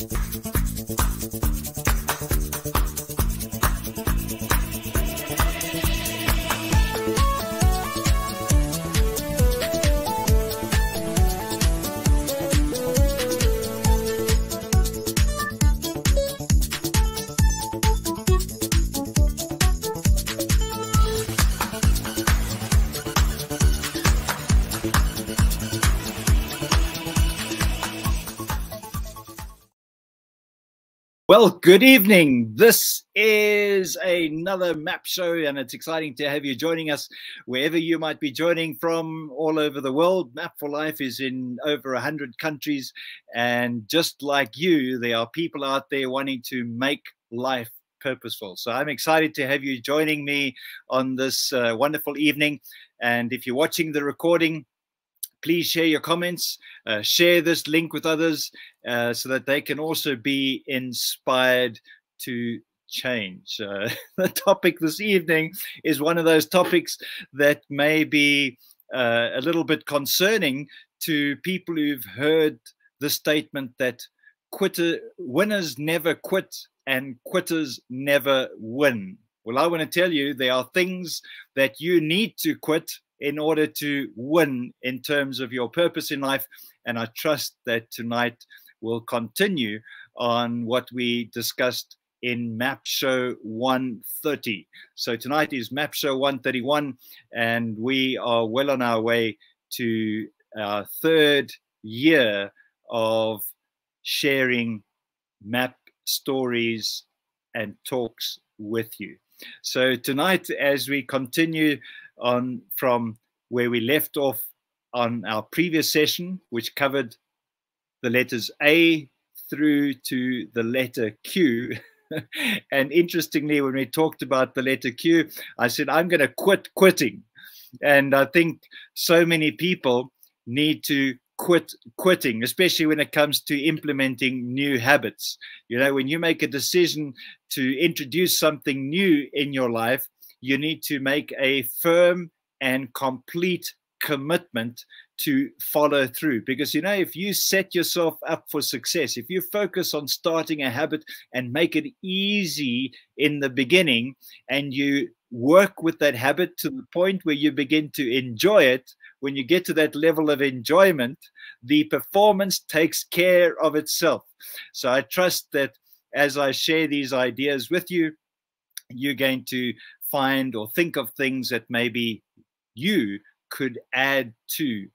Música Well, good evening. This is another map show, and it's exciting to have you joining us wherever you might be joining from all over the world. Map for Life is in over 100 countries, and just like you, there are people out there wanting to make life purposeful. So I'm excited to have you joining me on this uh, wonderful evening. And if you're watching the recording, please share your comments, uh, share this link with others uh, so that they can also be inspired to change. Uh, the topic this evening is one of those topics that may be uh, a little bit concerning to people who've heard the statement that quitter winners never quit and quitters never win. Well, I want to tell you there are things that you need to quit in order to win in terms of your purpose in life. And I trust that tonight will continue on what we discussed in Map Show 130. So tonight is Map Show 131, and we are well on our way to our third year of sharing map stories and talks with you. So tonight, as we continue on from where we left off on our previous session, which covered the letters A through to the letter Q. and interestingly, when we talked about the letter Q, I said, I'm going to quit quitting. And I think so many people need to quit quitting, especially when it comes to implementing new habits. You know, when you make a decision to introduce something new in your life, you need to make a firm and complete commitment to follow through. Because you know if you set yourself up for success if you focus on starting a habit and make it easy in the beginning and you work with that habit to the point where you begin to enjoy it when you get to that level of enjoyment the performance takes care of itself. So i trust that as i share these ideas with you you're going to find or think of things that maybe you could add to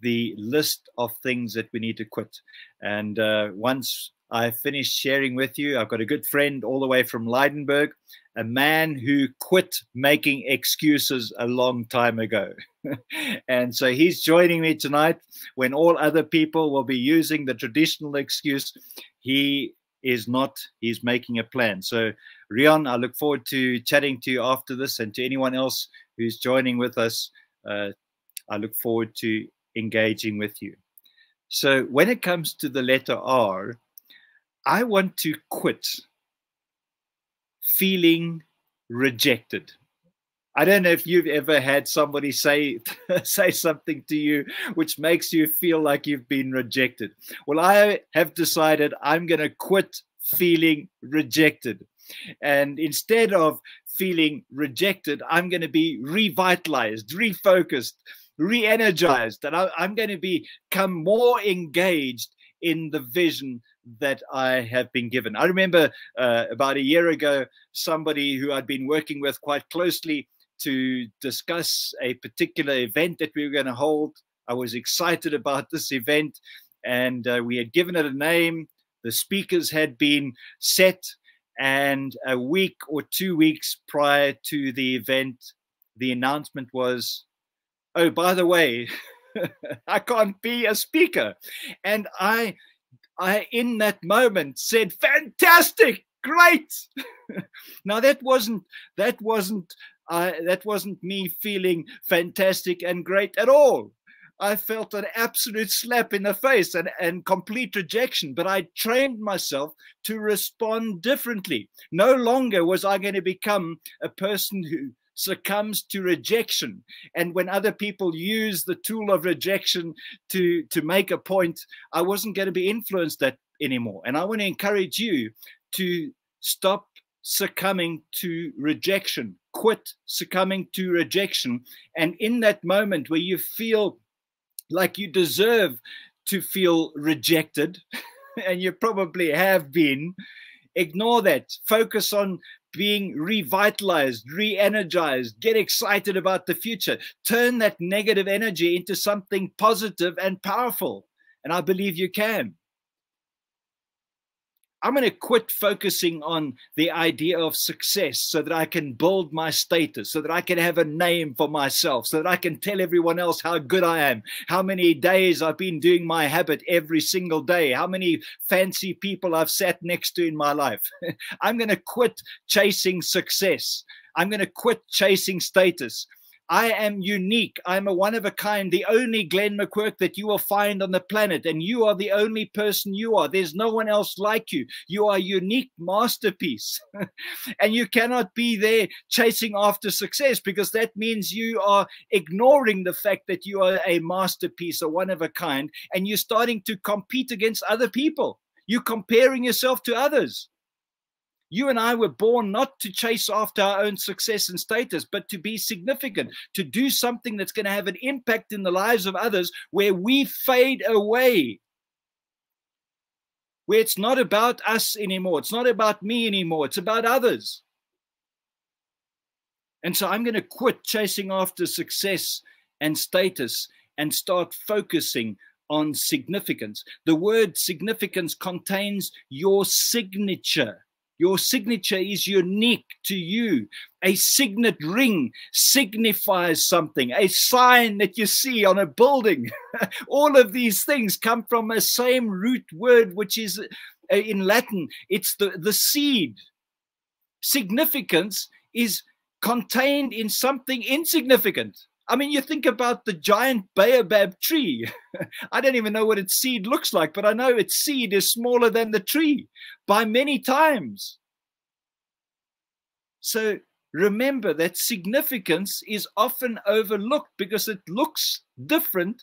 the list of things that we need to quit. And uh, once I finish sharing with you, I've got a good friend all the way from Lydenburg, a man who quit making excuses a long time ago. and so he's joining me tonight when all other people will be using the traditional excuse. He is not, he's making a plan. So, Rion, I look forward to chatting to you after this and to anyone else who's joining with us. Uh, I look forward to engaging with you. So, when it comes to the letter R, I want to quit feeling rejected. I don't know if you've ever had somebody say say something to you which makes you feel like you've been rejected. Well, I have decided I'm going to quit feeling rejected. And instead of feeling rejected, I'm going to be revitalized, refocused, re-energized, and I, am going to become more engaged in the vision that I have been given. I remember uh, about a year ago, somebody who I'd been working with quite closely to discuss a particular event that we were going to hold. I was excited about this event, and uh, we had given it a name. The speakers had been set, and a week or two weeks prior to the event, the announcement was, "Oh, by the way, I can't be a speaker," and I, I in that moment said, "Fantastic, great." now that wasn't that wasn't uh, that wasn't me feeling fantastic and great at all. I felt an absolute slap in the face and, and complete rejection, but I trained myself to respond differently. No longer was I going to become a person who succumbs to rejection. And when other people use the tool of rejection to, to make a point, I wasn't going to be influenced that anymore. And I want to encourage you to stop succumbing to rejection, quit succumbing to rejection. And in that moment where you feel like you deserve to feel rejected, and you probably have been, ignore that. Focus on being revitalized, re energized, get excited about the future. Turn that negative energy into something positive and powerful. And I believe you can. I'm going to quit focusing on the idea of success so that I can build my status, so that I can have a name for myself, so that I can tell everyone else how good I am, how many days I've been doing my habit every single day, how many fancy people I've sat next to in my life. I'm going to quit chasing success. I'm going to quit chasing status. I am unique. I'm a one of a kind, the only Glen McQuirk that you will find on the planet. And you are the only person you are. There's no one else like you. You are a unique masterpiece. and you cannot be there chasing after success because that means you are ignoring the fact that you are a masterpiece, a one of a kind, and you're starting to compete against other people. You're comparing yourself to others. You and I were born not to chase after our own success and status, but to be significant, to do something that's going to have an impact in the lives of others where we fade away. Where it's not about us anymore. It's not about me anymore. It's about others. And so I'm going to quit chasing after success and status and start focusing on significance. The word significance contains your signature. Your signature is unique to you. A signet ring signifies something, a sign that you see on a building. All of these things come from a same root word, which is uh, in Latin, it's the, the seed. Significance is contained in something insignificant. I mean, you think about the giant baobab tree. I don't even know what its seed looks like, but I know its seed is smaller than the tree by many times. So remember that significance is often overlooked because it looks different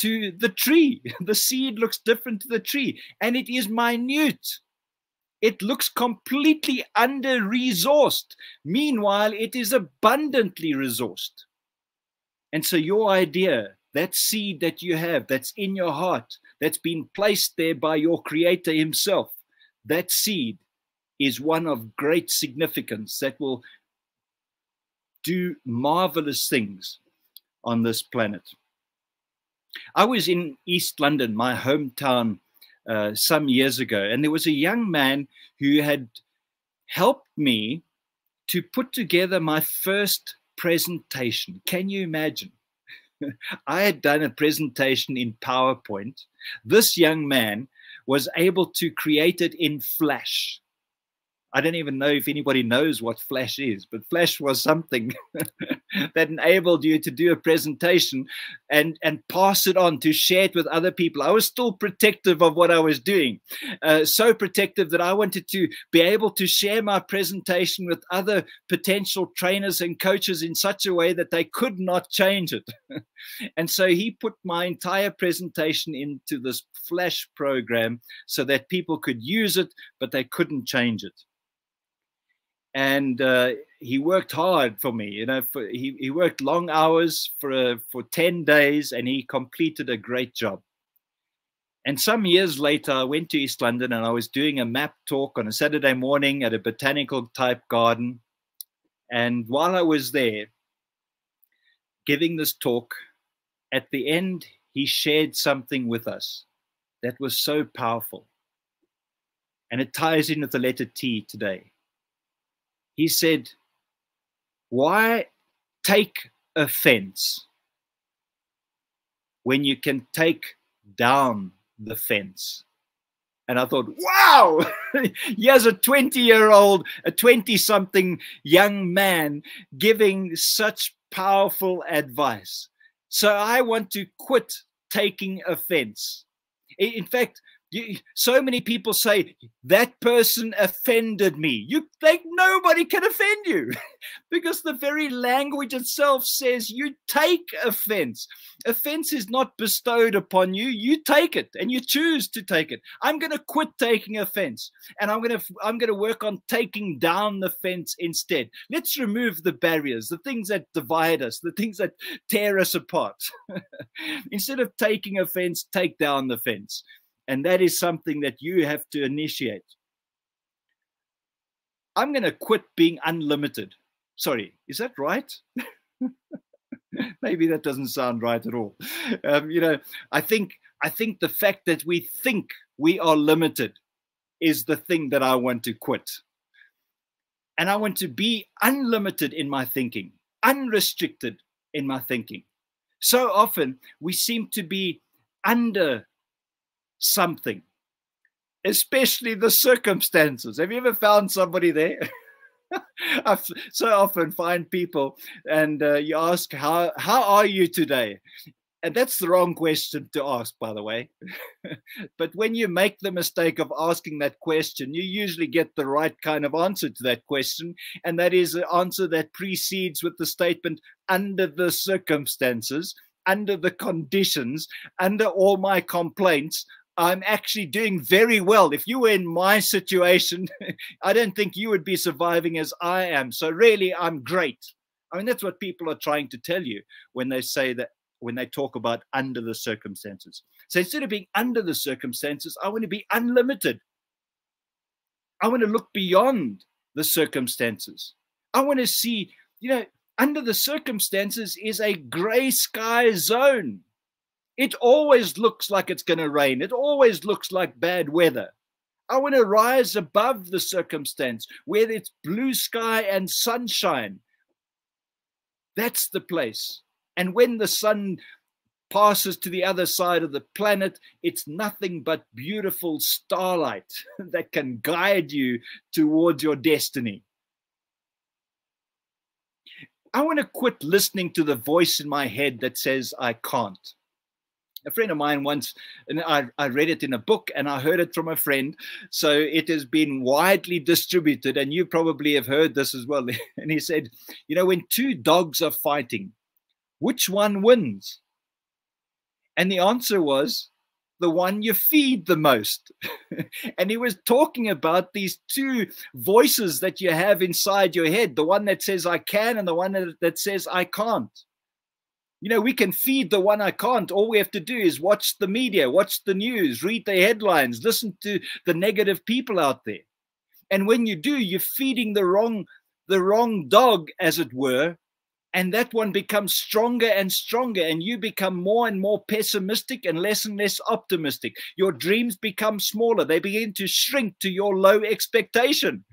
to the tree. The seed looks different to the tree, and it is minute. It looks completely under resourced. Meanwhile, it is abundantly resourced. And so, your idea, that seed that you have, that's in your heart, that's been placed there by your Creator Himself, that seed is one of great significance that will do marvelous things on this planet. I was in East London, my hometown, uh, some years ago, and there was a young man who had helped me to put together my first presentation. Can you imagine? I had done a presentation in PowerPoint. This young man was able to create it in Flash. I don't even know if anybody knows what Flash is, but Flash was something that enabled you to do a presentation and, and pass it on to share it with other people. I was still protective of what I was doing, uh, so protective that I wanted to be able to share my presentation with other potential trainers and coaches in such a way that they could not change it. and so he put my entire presentation into this Flash program so that people could use it, but they couldn't change it and uh, he worked hard for me. You know, for, he he worked long hours for uh, for ten days, and he completed a great job. And some years later, I went to East London, and I was doing a map talk on a Saturday morning at a botanical type garden. And while I was there, giving this talk, at the end, he shared something with us that was so powerful. And it ties in with the letter T today he said, Why take offense when you can take down the fence? And I thought, wow, he has a 20 year old, a 20 something young man giving such powerful advice. So I want to quit taking offense. In fact, You, so many people say that person offended me. You think nobody can offend you because the very language itself says you take offense. Offense is not bestowed upon you. You take it and you choose to take it. I'm going to quit taking offense and I'm going to I'm going to work on taking down the fence instead. Let's remove the barriers, the things that divide us, the things that tear us apart. Instead of taking offense, take down the fence. And that is something that you have to initiate. I'm going to quit being unlimited. Sorry, is that right? Maybe that doesn't sound right at all. Um, you know, I think I think the fact that we think we are limited is the thing that I want to quit. And I want to be unlimited in my thinking, unrestricted in my thinking. So often we seem to be under something, especially the circumstances. Have you ever found somebody there? I so often find people and uh, you ask, how, how are you today? And that's the wrong question to ask, by the way. but when you make the mistake of asking that question, you usually get the right kind of answer to that question. And that is an answer that precedes with the statement, under the circumstances, under the conditions, under all my complaints, I'm actually doing very well. If you were in my situation, I don't think you would be surviving as I am. So, really, I'm great. I mean, that's what people are trying to tell you when they say that, when they talk about under the circumstances. So, instead of being under the circumstances, I want to be unlimited. I want to look beyond the circumstances. I want to see, you know, under the circumstances is a gray sky zone. It always looks like it's going to rain. It always looks like bad weather. I want to rise above the circumstance where it's blue sky and sunshine. That's the place. And when the sun passes to the other side of the planet, it's nothing but beautiful starlight that can guide you towards your destiny. I want to quit listening to the voice in my head that says I can't a friend of mine once, and I, I read it in a book and I heard it from a friend. So it has been widely distributed, and you probably have heard this as well. And he said, You know, when two dogs are fighting, which one wins? And the answer was the one you feed the most. and he was talking about these two voices that you have inside your head the one that says, I can, and the one that, that says, I can't. You know, we can feed the one I can't. All we have to do is watch the media, watch the news, read the headlines, listen to the negative people out there. And when you do, you're feeding the wrong the wrong dog, as it were, and that one becomes stronger and stronger and you become more and more pessimistic and less and less optimistic your dreams become smaller they begin to shrink to your low expectation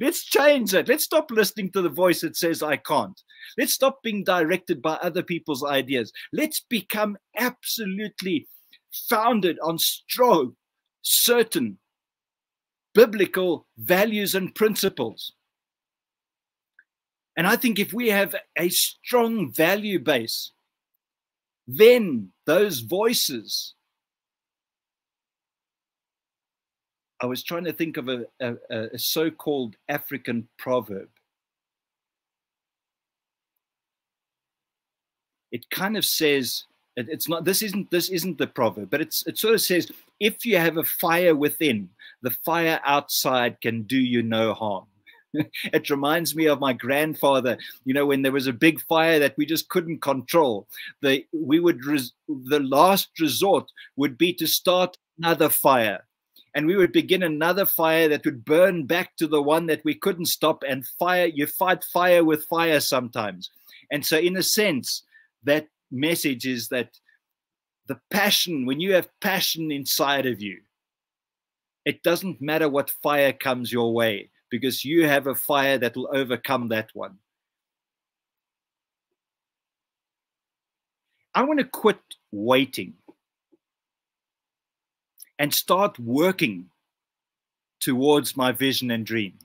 Let's change that. Let's stop listening to the voice that says I can't. Let's stop being directed by other people's ideas. Let's become absolutely founded on strong, certain biblical values and principles. And I think if we have a strong value base, then those voices I was trying to think of a, a, a so called African proverb. It kind of says, it's not this isn't this isn't the proverb but it's it sort of says if you have a fire within the fire outside can do you no harm. It reminds me of my grandfather you know when there was a big fire that we just couldn't control. The we would the last resort would be to start another fire and we would begin another fire that would burn back to the one that we couldn't stop and fire you fight fire with fire sometimes. And so in a sense that message is that the passion when you have passion inside of you it doesn't matter what fire comes your way because you have a fire that will overcome that one. I want to quit waiting and start working towards my vision and dream.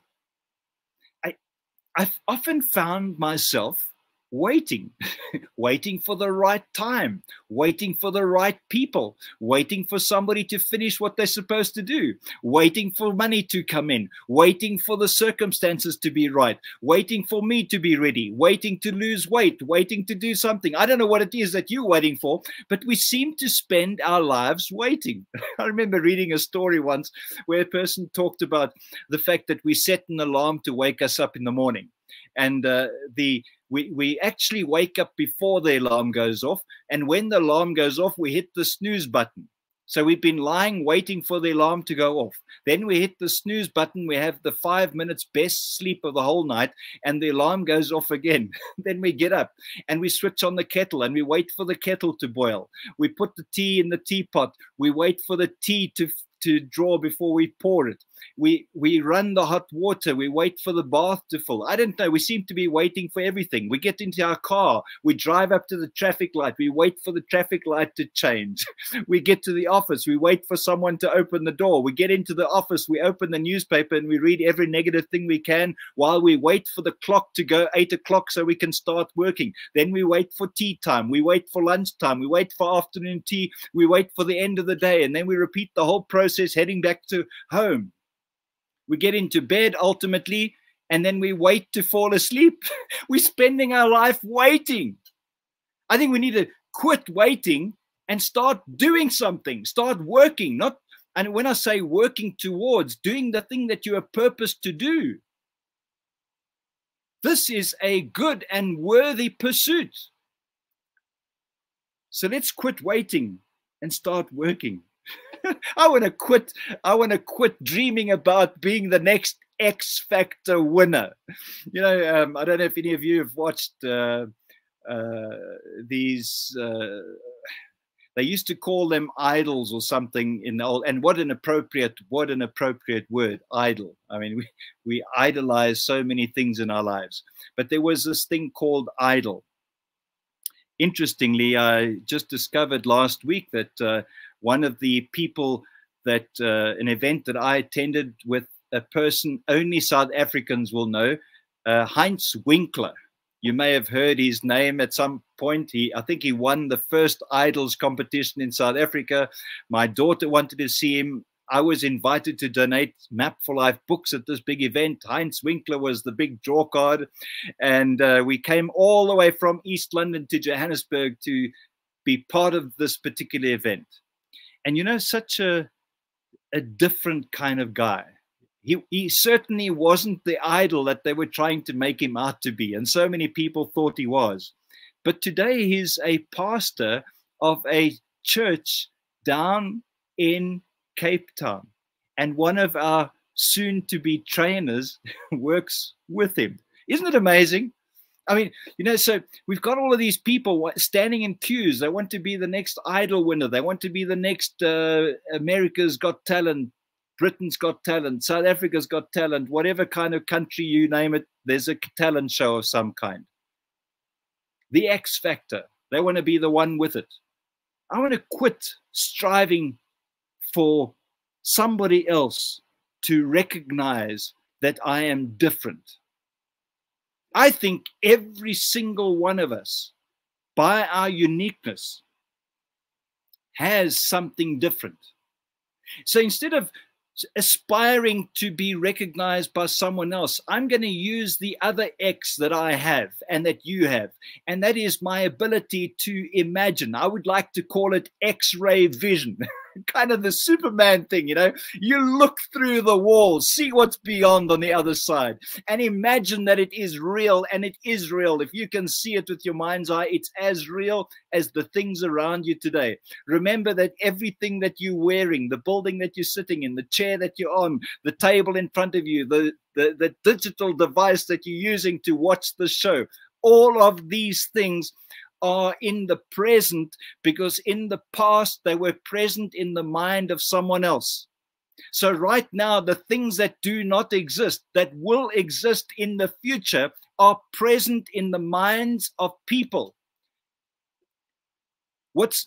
I, I've often found myself waiting, waiting for the right time, waiting for the right people, waiting for somebody to finish what they're supposed to do, waiting for money to come in, waiting for the circumstances to be right, waiting for me to be ready, waiting to lose weight, waiting to do something. I don't know what it is that you're waiting for, but we seem to spend our lives waiting. I remember reading a story once where a person talked about the fact that we set an alarm to wake us up in the morning and uh, the we, we actually wake up before the alarm goes off. And when the alarm goes off, we hit the snooze button. So we've been lying waiting for the alarm to go off. Then we hit the snooze button. We have the five minutes best sleep of the whole night, and the alarm goes off again. then we get up and we switch on the kettle and we wait for the kettle to boil. We put the tea in the teapot. We wait for the tea to to draw before we pour it. We we run the hot water. We wait for the bath to fill. I don't know. We seem to be waiting for everything. We get into our car. We drive up to the traffic light. We wait for the traffic light to change. we get to the office. We wait for someone to open the door. We get into the office. We open the newspaper and we read every negative thing we can while we wait for the clock to go eight o'clock so we can start working. Then we wait for tea time. We wait for lunchtime. We wait for afternoon tea. We wait for the end of the day. And then we repeat the whole process heading back to home we get into bed ultimately, and then we wait to fall asleep. We're spending our life waiting. I think we need to quit waiting and start doing something, start working, not and when I say working towards doing the thing that you are purposed to do, this is a good and worthy pursuit. So let's quit waiting and start working. I want to quit. I want to quit dreaming about being the next X Factor winner. You know, um, I don't know if any of you have watched uh, uh, these. Uh, they used to call them idols or something in the old. And what an appropriate, what an appropriate word, idol. I mean, we we idolize so many things in our lives, but there was this thing called idol. Interestingly, I just discovered last week that uh, one of the people that uh, an event that I attended with a person only South Africans will know, uh, Heinz Winkler. You may have heard his name at some point. He, I think he won the first idols competition in South Africa. My daughter wanted to see him. I was invited to donate Map for Life books at this big event. Heinz Winkler was the big draw card. And uh, we came all the way from East London to Johannesburg to be part of this particular event and you know such a a different kind of guy he, he certainly wasn't the idol that they were trying to make him out to be and so many people thought he was but today he's a pastor of a church down in cape town and one of our soon to be trainers works with him isn't it amazing I mean, you know, so we've got all of these people standing in queues. They want to be the next idol winner. They want to be the next uh, America's Got Talent, Britain's Got Talent, South Africa's Got Talent, whatever kind of country you name it, there's a talent show of some kind. The X Factor, they want to be the one with it. I want to quit striving for somebody else to recognize that I am different I think every single one of us, by our uniqueness, has something different. So instead of aspiring to be recognized by someone else, I'm going to use the other X that I have and that you have. And that is my ability to imagine. I would like to call it X ray vision. kind of the Superman thing, you know. You look through the walls, see what's beyond on the other side, and imagine that it is real, and it is real. If you can see it with your mind's eye, it's as real as the things around you today. Remember that everything that you're wearing, the building that you're sitting in, the chair that you're on, the table in front of you, the, the, the digital device that you're using to watch the show, all of these things are in the present because in the past they were present in the mind of someone else. So, right now, the things that do not exist, that will exist in the future, are present in the minds of people. What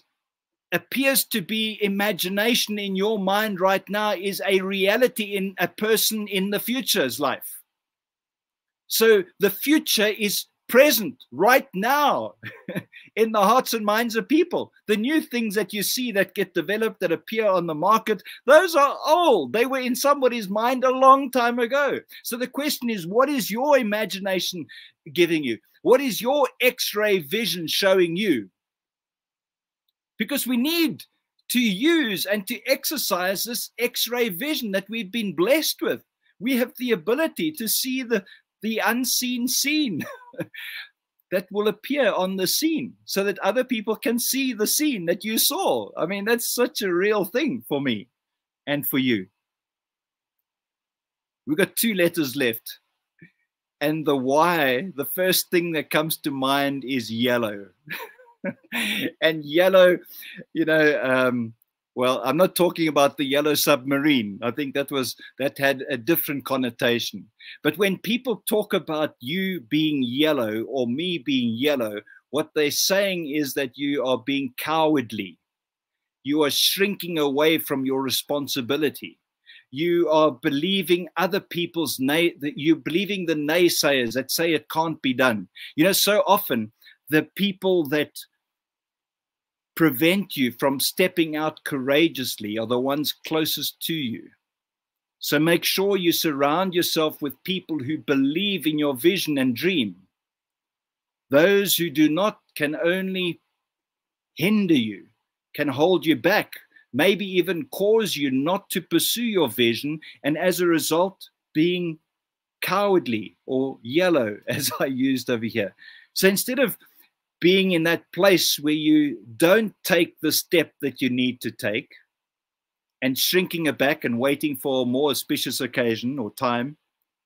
appears to be imagination in your mind right now is a reality in a person in the future's life. So, the future is present right now in the hearts and minds of people. The new things that you see that get developed, that appear on the market, those are old. They were in somebody's mind a long time ago. So the question is, what is your imagination giving you? What is your x ray vision showing you? Because we need to use and to exercise this x ray vision that we've been blessed with. We have the ability to see the, the unseen scene that will appear on the scene so that other people can see the scene that you saw. I mean, that's such a real thing for me and for you. We've got two letters left. And the Y, the first thing that comes to mind is yellow. and yellow, you know, um, well, I'm not talking about the yellow submarine. I think that was that had a different connotation. But when people talk about you being yellow or me being yellow, what they're saying is that you are being cowardly. You are shrinking away from your responsibility. You are believing other people's nay that you're believing the naysayers that say it can't be done. You know, so often the people that prevent you from stepping out courageously are the ones closest to you. So make sure you surround yourself with people who believe in your vision and dream. Those who do not can only hinder you, can hold you back, maybe even cause you not to pursue your vision, and as a result, being cowardly or yellow, as I used over here. So instead of being in that place where you don't take the step that you need to take and shrinking back and waiting for a more auspicious occasion or time,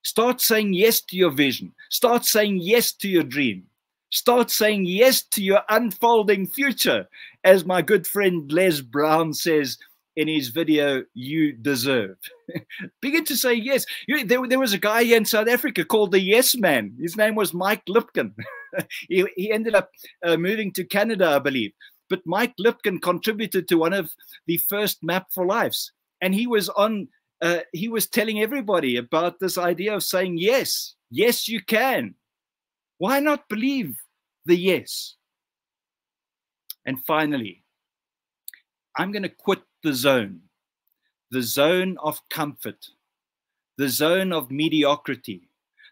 start saying yes to your vision. Start saying yes to your dream. Start saying yes to your unfolding future. As my good friend Les Brown says in his video, You Deserve. Begin to say yes. You, there, there was a guy in South Africa called the Yes Man. His name was Mike Lipkin. he, he ended up uh, moving to Canada, I believe. But Mike Lipkin contributed to one of the first Map for Lives, and he was on. Uh, he was telling everybody about this idea of saying yes, yes, you can. Why not believe the yes? And finally, I'm going to quit the zone, the zone of comfort, the zone of mediocrity,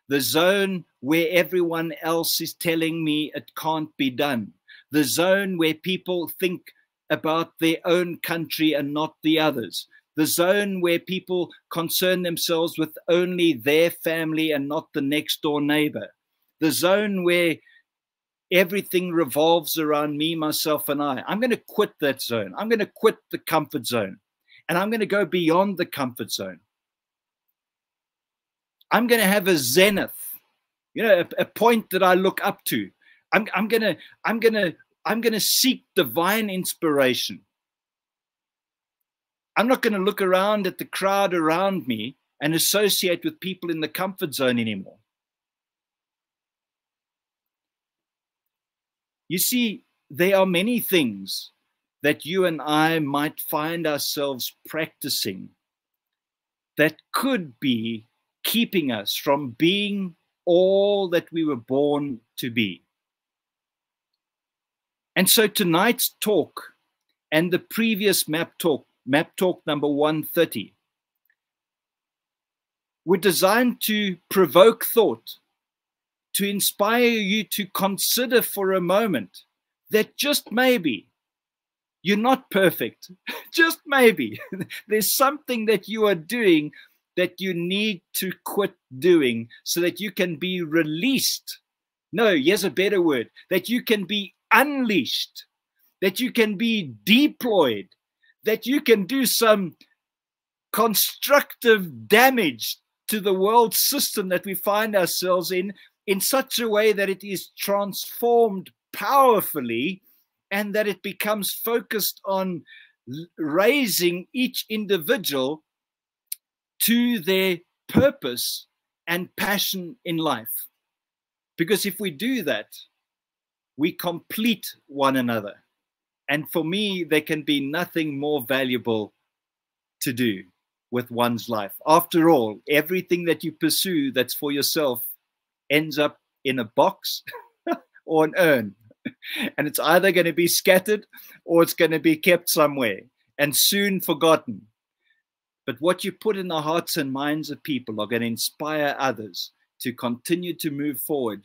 the zone where everyone else is telling me it can't be done, the zone where people think about their own country and not the others, the zone where people concern themselves with only their family and not the next door neighbor, the zone where everything revolves around me, myself, and I. I'm going to quit that zone. I'm going to quit the comfort zone and I'm going to go beyond the comfort zone. I'm going to have a zenith, you know, a, a point that I look up to. I'm, I'm going to, I'm going to, I'm going to seek divine inspiration. I'm not going to look around at the crowd around me and associate with people in the comfort zone anymore. You see, there are many things that you and I might find ourselves practicing that could be keeping us from being all that we were born to be. And so tonight's talk and the previous map talk, map talk number 130, were designed to provoke thought to inspire you to consider for a moment that just maybe you're not perfect. just maybe there's something that you are doing that you need to quit doing so that you can be released. No, here's a better word that you can be unleashed, that you can be deployed, that you can do some constructive damage to the world system that we find ourselves in in such a way that it is transformed powerfully and that it becomes focused on raising each individual to their purpose and passion in life. Because if we do that, we complete one another. And for me, there can be nothing more valuable to do with one's life. After all, everything that you pursue that's for yourself ends up in a box or an urn. And it's either going to be scattered or it's going to be kept somewhere and soon forgotten. But what you put in the hearts and minds of people are going to inspire others to continue to move forward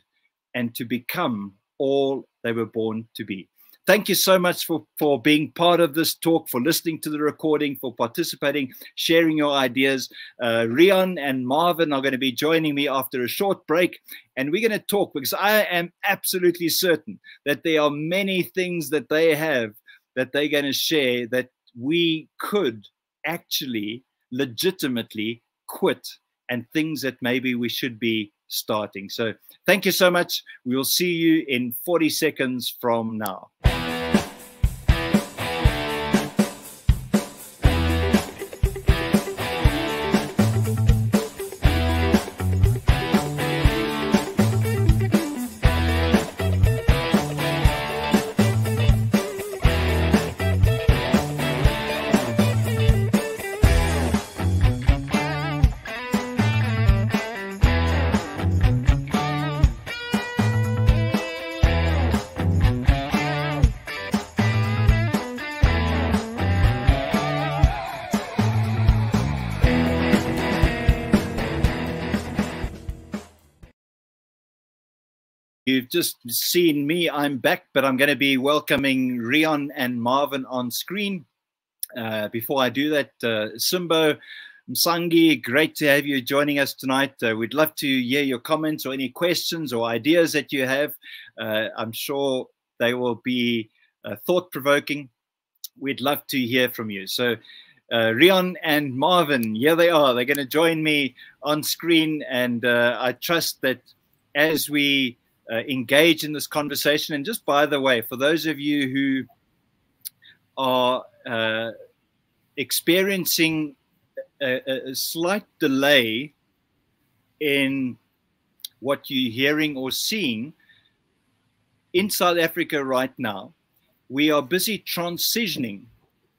and to become all they were born to be. Thank you so much for, for being part of this talk, for listening to the recording, for participating, sharing your ideas. Uh, Rion and Marvin are going to be joining me after a short break, and we're going to talk because I am absolutely certain that there are many things that they have that they're going to share that we could actually legitimately quit and things that maybe we should be starting. So thank you so much. We will see you in 40 seconds from now. You've just seen me. I'm back, but I'm going to be welcoming Rion and Marvin on screen. Uh, before I do that, uh, Simbo, Msangi, great to have you joining us tonight. Uh, we'd love to hear your comments or any questions or ideas that you have. Uh, I'm sure they will be uh, thought provoking. We'd love to hear from you. So, uh, Rion and Marvin, here they are. They're going to join me on screen, and uh, I trust that as we uh, engage in this conversation. And just by the way, for those of you who are uh, experiencing a, a, slight delay in what you're hearing or seeing in South Africa right now, we are busy transitioning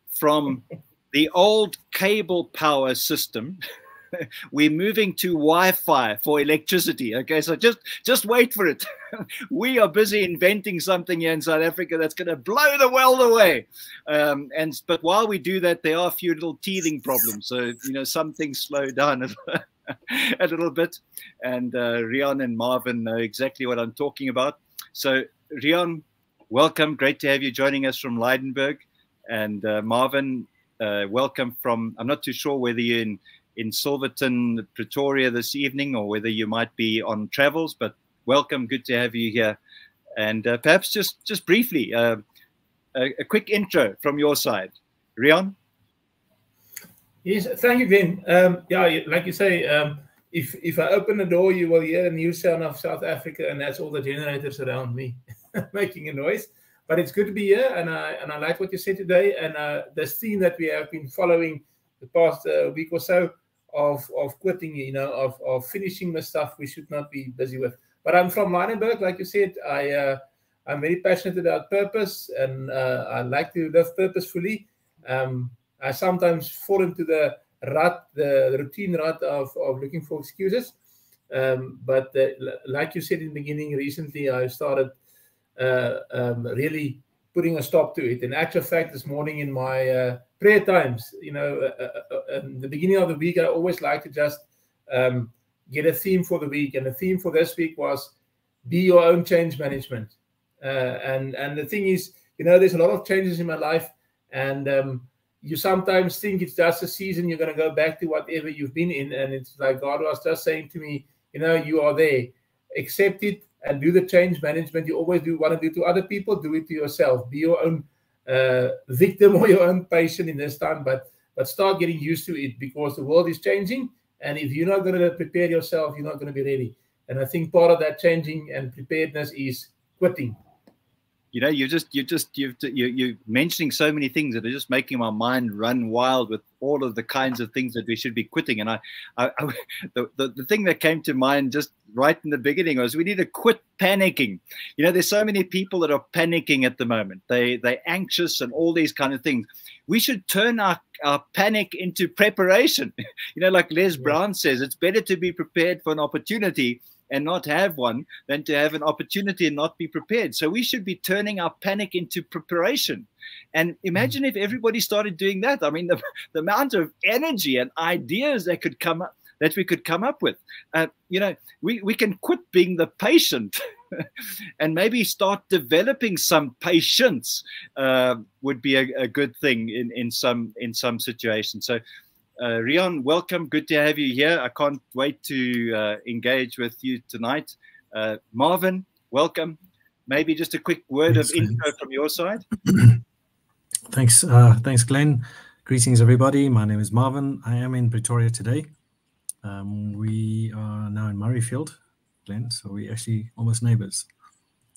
from the old cable power system we're moving to Wi-Fi for electricity. Okay, so just just wait for it. we are busy inventing something here in South Africa that's going to blow the world away. Um, and but while we do that, there are a few little teething problems. So you know, some things slow down a, little bit. And uh, Rion and Marvin know exactly what I'm talking about. So Rion, welcome. Great to have you joining us from Lydenburg. And uh, Marvin, uh, welcome from. I'm not too sure whether you're in in Silverton, Pretoria this evening, or whether you might be on travels. But welcome, good to have you here. And uh, perhaps just just briefly, uh, a, a, quick intro from your side, Rion. Yes, thank you, Vin. Um, yeah, like you say, um, if if I open the door, you will hear a new sound of South Africa, and that's all the generators around me making a noise. But it's good to be here, and I and I like what you said today, and uh, this theme that we have been following the past uh, week or so of of quitting, you know, of of finishing the stuff we should not be busy with. But I'm from Lydenburg, like you said. I uh, I'm very passionate about purpose, and uh, I like to live purposefully. Um, I sometimes fall into the rut, the routine rut of of looking for excuses. Um, but uh, like you said in the beginning, recently I started uh, um, really putting a stop to it. In actual fact, this morning in my uh, prayer times. You know, uh, uh, uh the beginning of the week, I always like to just um, get a theme for the week, and the theme for this week was be your own change management. Uh, and and the thing is, you know, there's a lot of changes in my life, and um, you sometimes think it's just a season. You're going to go back to whatever you've been in, and it's like God was just saying to me, you know, you are there. Accept it and do the change management you always do want to do to other people. Do it to yourself. Be your own uh, victim or your own patient in this time, but but start getting used to it because the world is changing. And if you're not going to prepare yourself, you're not going to be ready. And I think part of that changing and preparedness is quitting you know you're just you're just you've you, you're mentioning so many things that are just making my mind run wild with all of the kinds of things that we should be quitting. And i, I, I the, the, the thing that came to mind just right in the beginning was we need to quit panicking. You know there's so many people that are panicking at the moment. They they're anxious and all these kind of things. We should turn our, our panic into preparation. You know like les brown says it's better to be prepared for an opportunity and not have one than to have an opportunity and not be prepared. So we should be turning our panic into preparation. And imagine if everybody started doing that. I mean, the, the amount of energy and ideas that could come up that we could come up with. Uh, you know, we, we can quit being the patient and maybe start developing some patience uh, would be a, a, good thing in, in some in some situations. So uh, Rian, welcome. Good to have you here. I can't wait to uh, engage with you tonight. Uh, Marvin, welcome. Maybe just a quick word thanks, of intro from your side. thanks, uh, thanks, Glen. Greetings, everybody. My name is Marvin. I am in Pretoria today. Um, we are now in Murrayfield, Glen, so we actually almost neighbors.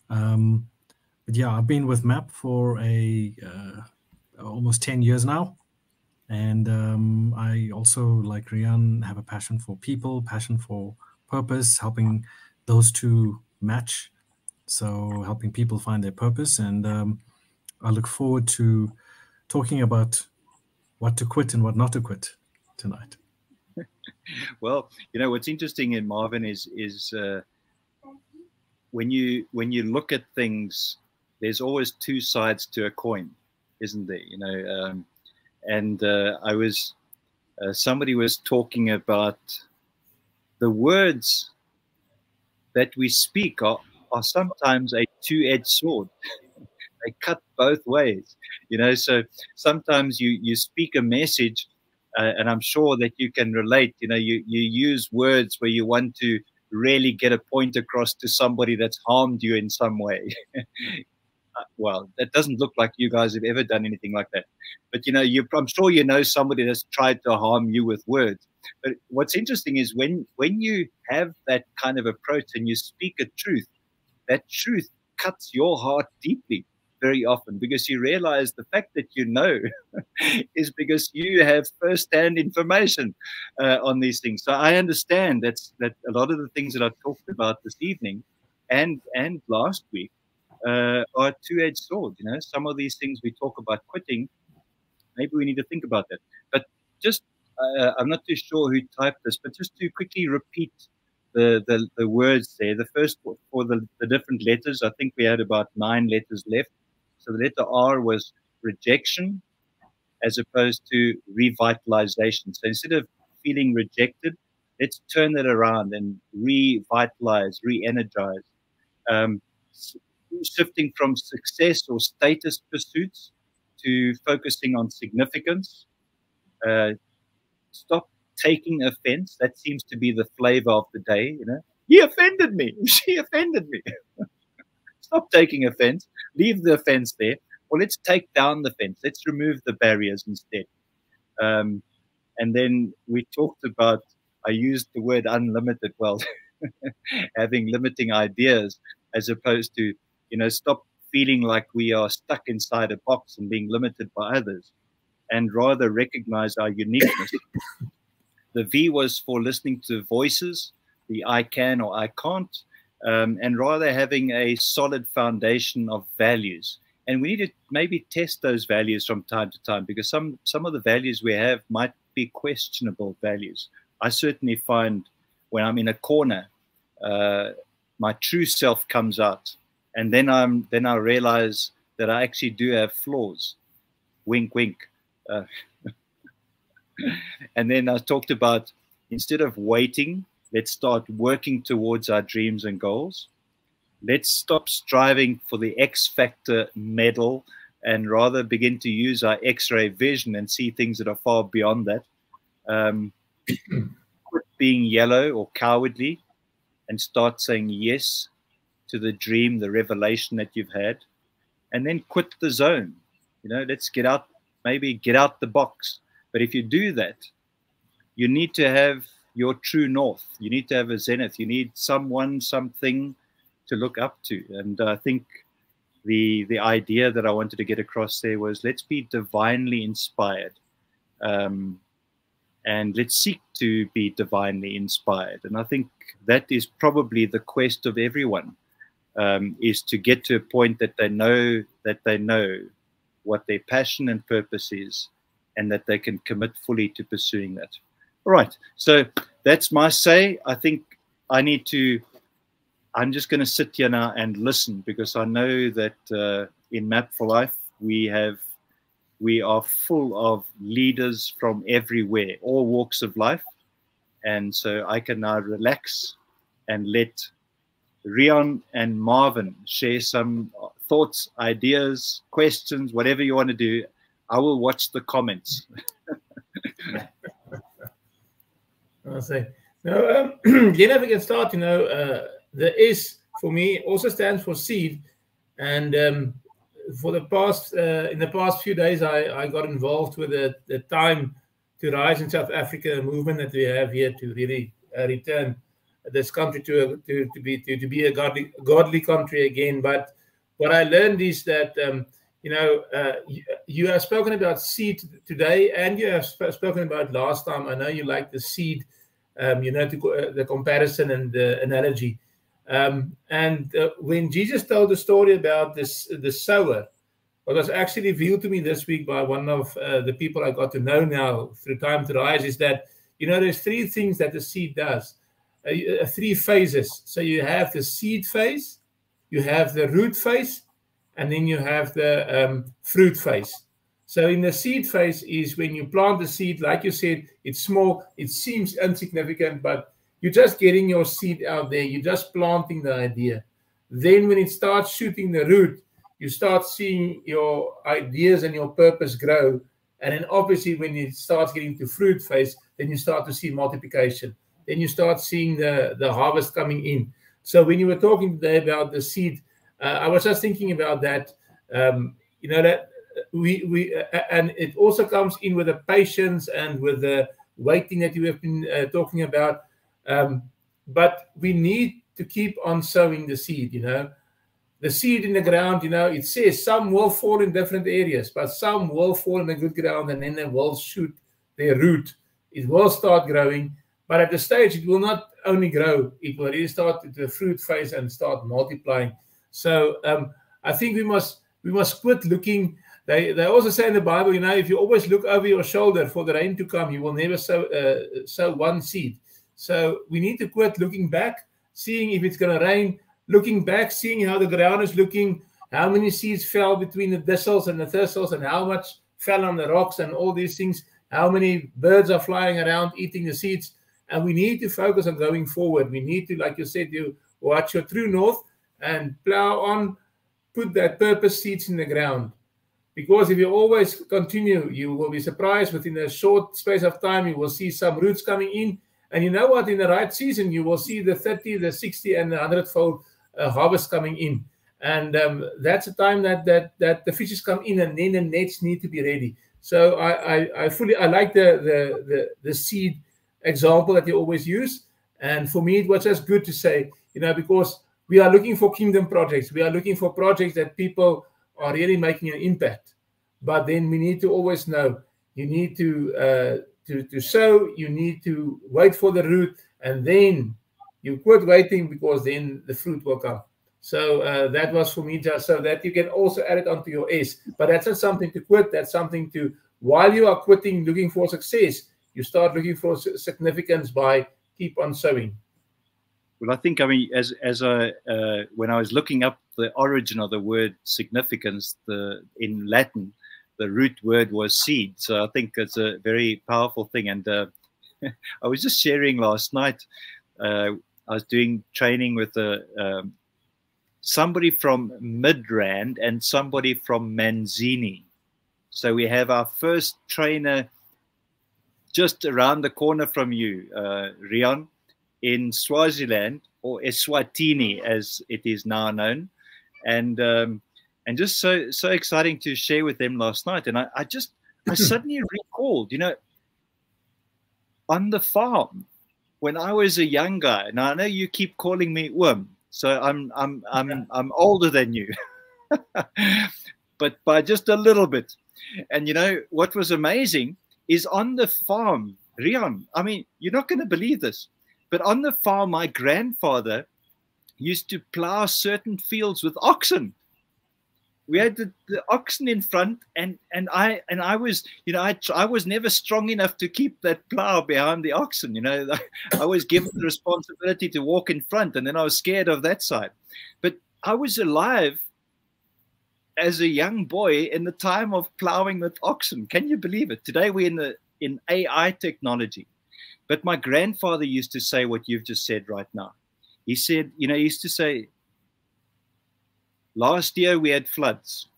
Um, but yeah, I've been with MAP for a uh, almost 10 years now. And um, I also, like Rian, have a passion for people, passion for purpose, helping those two match. So helping people find their purpose. And um, I look forward to talking about what to quit and what not to quit tonight. well, you know what's interesting in Marvin is is uh, when you when you look at things, there's always two sides to a coin, isn't there? You know, um, and uh, I was uh, somebody was talking about the words that we speak are, are sometimes a two-edged sword. they cut both ways, you know. So sometimes you you speak a message, uh, and I'm sure that you can relate. You know, you you use words where you want to really get a point across to somebody that's harmed you in some way. Uh, well, that doesn't look like you guys have ever done anything like that. But you know, you I'm sure you know somebody that's tried to harm you with words. But what's interesting is when when you have that kind of approach and you speak a truth, that truth cuts your heart deeply very often because you realize the fact that you know is because you have first-hand information uh, on these things. So I understand that's that a lot of the things that I've talked about this evening and and last week uh, are two-edged swords. You know, some of these things we talk about quitting, maybe we need to think about that. But just, uh, I'm not too sure who typed this, but just to quickly repeat the the, the words there. The first for the, the different letters, I think we had about nine letters left. So the letter R was rejection, as opposed to revitalization. So instead of feeling rejected, let's turn that around and revitalize, re-energize. Um, shifting from success or status pursuits to focusing on significance. Uh, stop taking offense. That seems to be the flavor of the day. You know, he offended me. She offended me. stop taking offense. Leave the offense there. Well, let's take down the fence. Let's remove the barriers instead. Um, and then we talked about. I used the word unlimited. Well, having limiting ideas as opposed to you know, stop feeling like we are stuck inside a box and being limited by others, and rather recognize our uniqueness. the V was for listening to voices, the I can or I can't, um, and rather having a solid foundation of values. And we need to maybe test those values from time to time because some some of the values we have might be questionable values. I certainly find when I'm in a corner, uh, my true self comes out and then I'm then I realize that I actually do have flaws. Wink, wink. Uh, and then I talked about instead of waiting, let's start working towards our dreams and goals. Let's stop striving for the X factor medal and rather begin to use our X-ray vision and see things that are far beyond that. Um, quit being yellow or cowardly and start saying yes to the dream, the revelation that you've had, and then quit the zone. You know, let's get out, maybe get out the box. But if you do that, you need to have your true north. You need to have a zenith. You need someone, something to look up to. And I think the the idea that I wanted to get across there was let's be divinely inspired. Um, and let's seek to be divinely inspired. And I think that is probably the quest of everyone um, is to get to a point that they know that they know what their passion and purpose is and that they can commit fully to pursuing that. All right. So that's my say. I think I need to I'm just going to sit here now and listen because I know that uh, in Map for Life we have we are full of leaders from everywhere, all walks of life, and so I can now relax and let Rian and Marvin share some thoughts, ideas, questions, whatever you want to do. I will watch the comments. I'll say. No, um, Glen, we can start, you know, uh, the S for me also stands for seed. And um, for the past, uh, in the past few days, I, I got involved with the, the Time to Rise in South Africa movement that we have here to really uh, return this country to, to, to be to, to be a godly, godly country again. But what I learned is that um, you know uh, you, you, have spoken about seed today, and you have sp spoken about last time. I know you like the seed, um, you know, to, uh, the comparison and the analogy. Um, and uh, when Jesus told the story about this the sower, what was actually revealed to me this week by one of uh, the people I got to know now through time to rise is that you know there's three things that the seed does, uh three phases. So you have the seed phase, you have the root phase, and then you have the um, fruit phase. So in the seed phase is when you plant the seed, like you said, it's small, it seems insignificant, but you're just getting your seed out there. You're just planting the idea. Then when it starts shooting the root, you start seeing your ideas and your purpose grow. And then obviously when it starts getting to fruit phase, then you start to see multiplication. Then you start seeing the, the harvest coming in. So when you were talking today about the seed, uh, I was just thinking about that. Um, you know that we we uh, and it also comes in with the patience and with the waiting that you have been uh, talking about. Um, but we need to keep on sowing the seed, you know. The seed in the ground, you know, it says some will fall in different areas, but some will fall in the good ground and then they will shoot their root. It will start growing, but at the stage it will not only grow, it will really start the fruit phase and start multiplying. So um, I think we must we must quit looking. They they also say in the Bible, you know, if you always look over your shoulder for the rain to come, you will never sow uh, sow one seed. So we need to quit looking back, seeing if it's going to rain, looking back, seeing how the ground is looking, how many seeds fell between the thistles and the thistles, and how much fell on the rocks and all these things, how many birds are flying around eating the seeds. And we need to focus on going forward. We need to, like you said, you watch your true north and plow on, put that purpose seeds in the ground. Because if you always continue, you will be surprised within a short space of time, you will see some roots coming in and you know what? In the right season, you will see the 30, the 60, and the 100 fold uh, harvest coming in. And um, that's a time that, that that the fishes come in, and then the nets need to be ready. So I, I, I fully I like the, the the the seed example that you always use. And for me, it was just good to say, you know, because we are looking for kingdom projects. We are looking for projects that people are really making an impact. But then we need to always know you need to uh, to, to sow, you need to wait for the root, and then you quit waiting because then the fruit will come. So uh, that was for me just so that you can also add it onto your S. But that's not something to quit. That's something to, while you are quitting looking for success, you start looking for significance by keep on sowing. Well, I think I mean as as I uh, when I was looking up the origin of the word significance, the in Latin, the root word was seed. So I think it's a very powerful thing. And uh, I was just sharing last night. Uh, I was doing training with a um, somebody from Midrand and somebody from Manzini. So we have our first trainer just around the corner from you, uh, Rian, in Swaziland or Eswatini, as it is now known. And um, and just so so exciting to share with them last night. And I, I just I suddenly recalled, you know, on the farm when I was a young guy. Now I know you keep calling me Worm, so I'm I'm I'm I'm older than you, but by just a little bit. And you know what was amazing is on the farm, Rian. I mean, you're not going to believe this, but on the farm, my grandfather used to plow certain fields with oxen. We had the, the, oxen in front and and i and i was you know I, I was never strong enough to keep that plow behind the oxen you know. I was given the responsibility to walk in front and then i was scared of that side. But i was alive as a young boy in the time of plowing with oxen can you believe it today we're in the in ai technology but my grandfather used to say what you've just said right now he said you know he used to say Last year we had floods.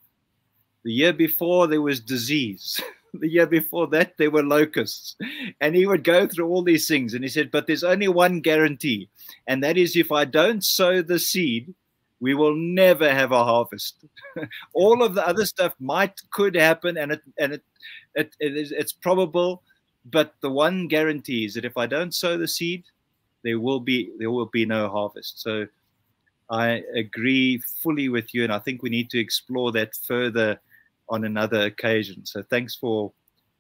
The year before there was disease. the year before that there were locusts. And he would go through all these things. And he said, But there's only one guarantee. And that is if I don't sow the seed, we will never have a harvest. all of the other stuff might could happen and it and it, it, it is it's probable, but the one guarantee is that if I don't sow the seed, there will be there will be no harvest. So I agree fully with you, and I think we need to explore that further on another occasion. So thanks for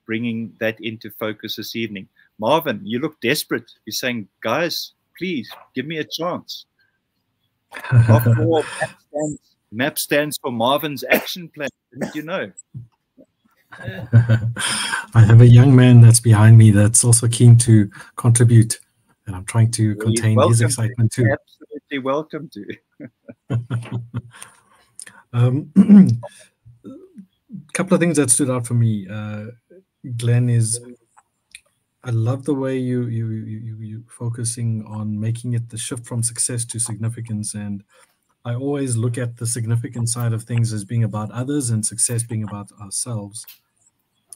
bringing that into focus this evening. Marvin, you look desperate. You're saying, guys, please give me a chance. After all, MAP stands, MAP stands for Marvin's Action Plan. Didn't you know? I have a young man that's behind me that's also keen to contribute, and I'm trying to contain his excitement too absolutely welcome to. um, a couple of things that stood out for me, uh, Glen, is I love the way you you you you focusing on making it the shift from success to significance, and I always look at the significant side of things as being about others and success being about ourselves.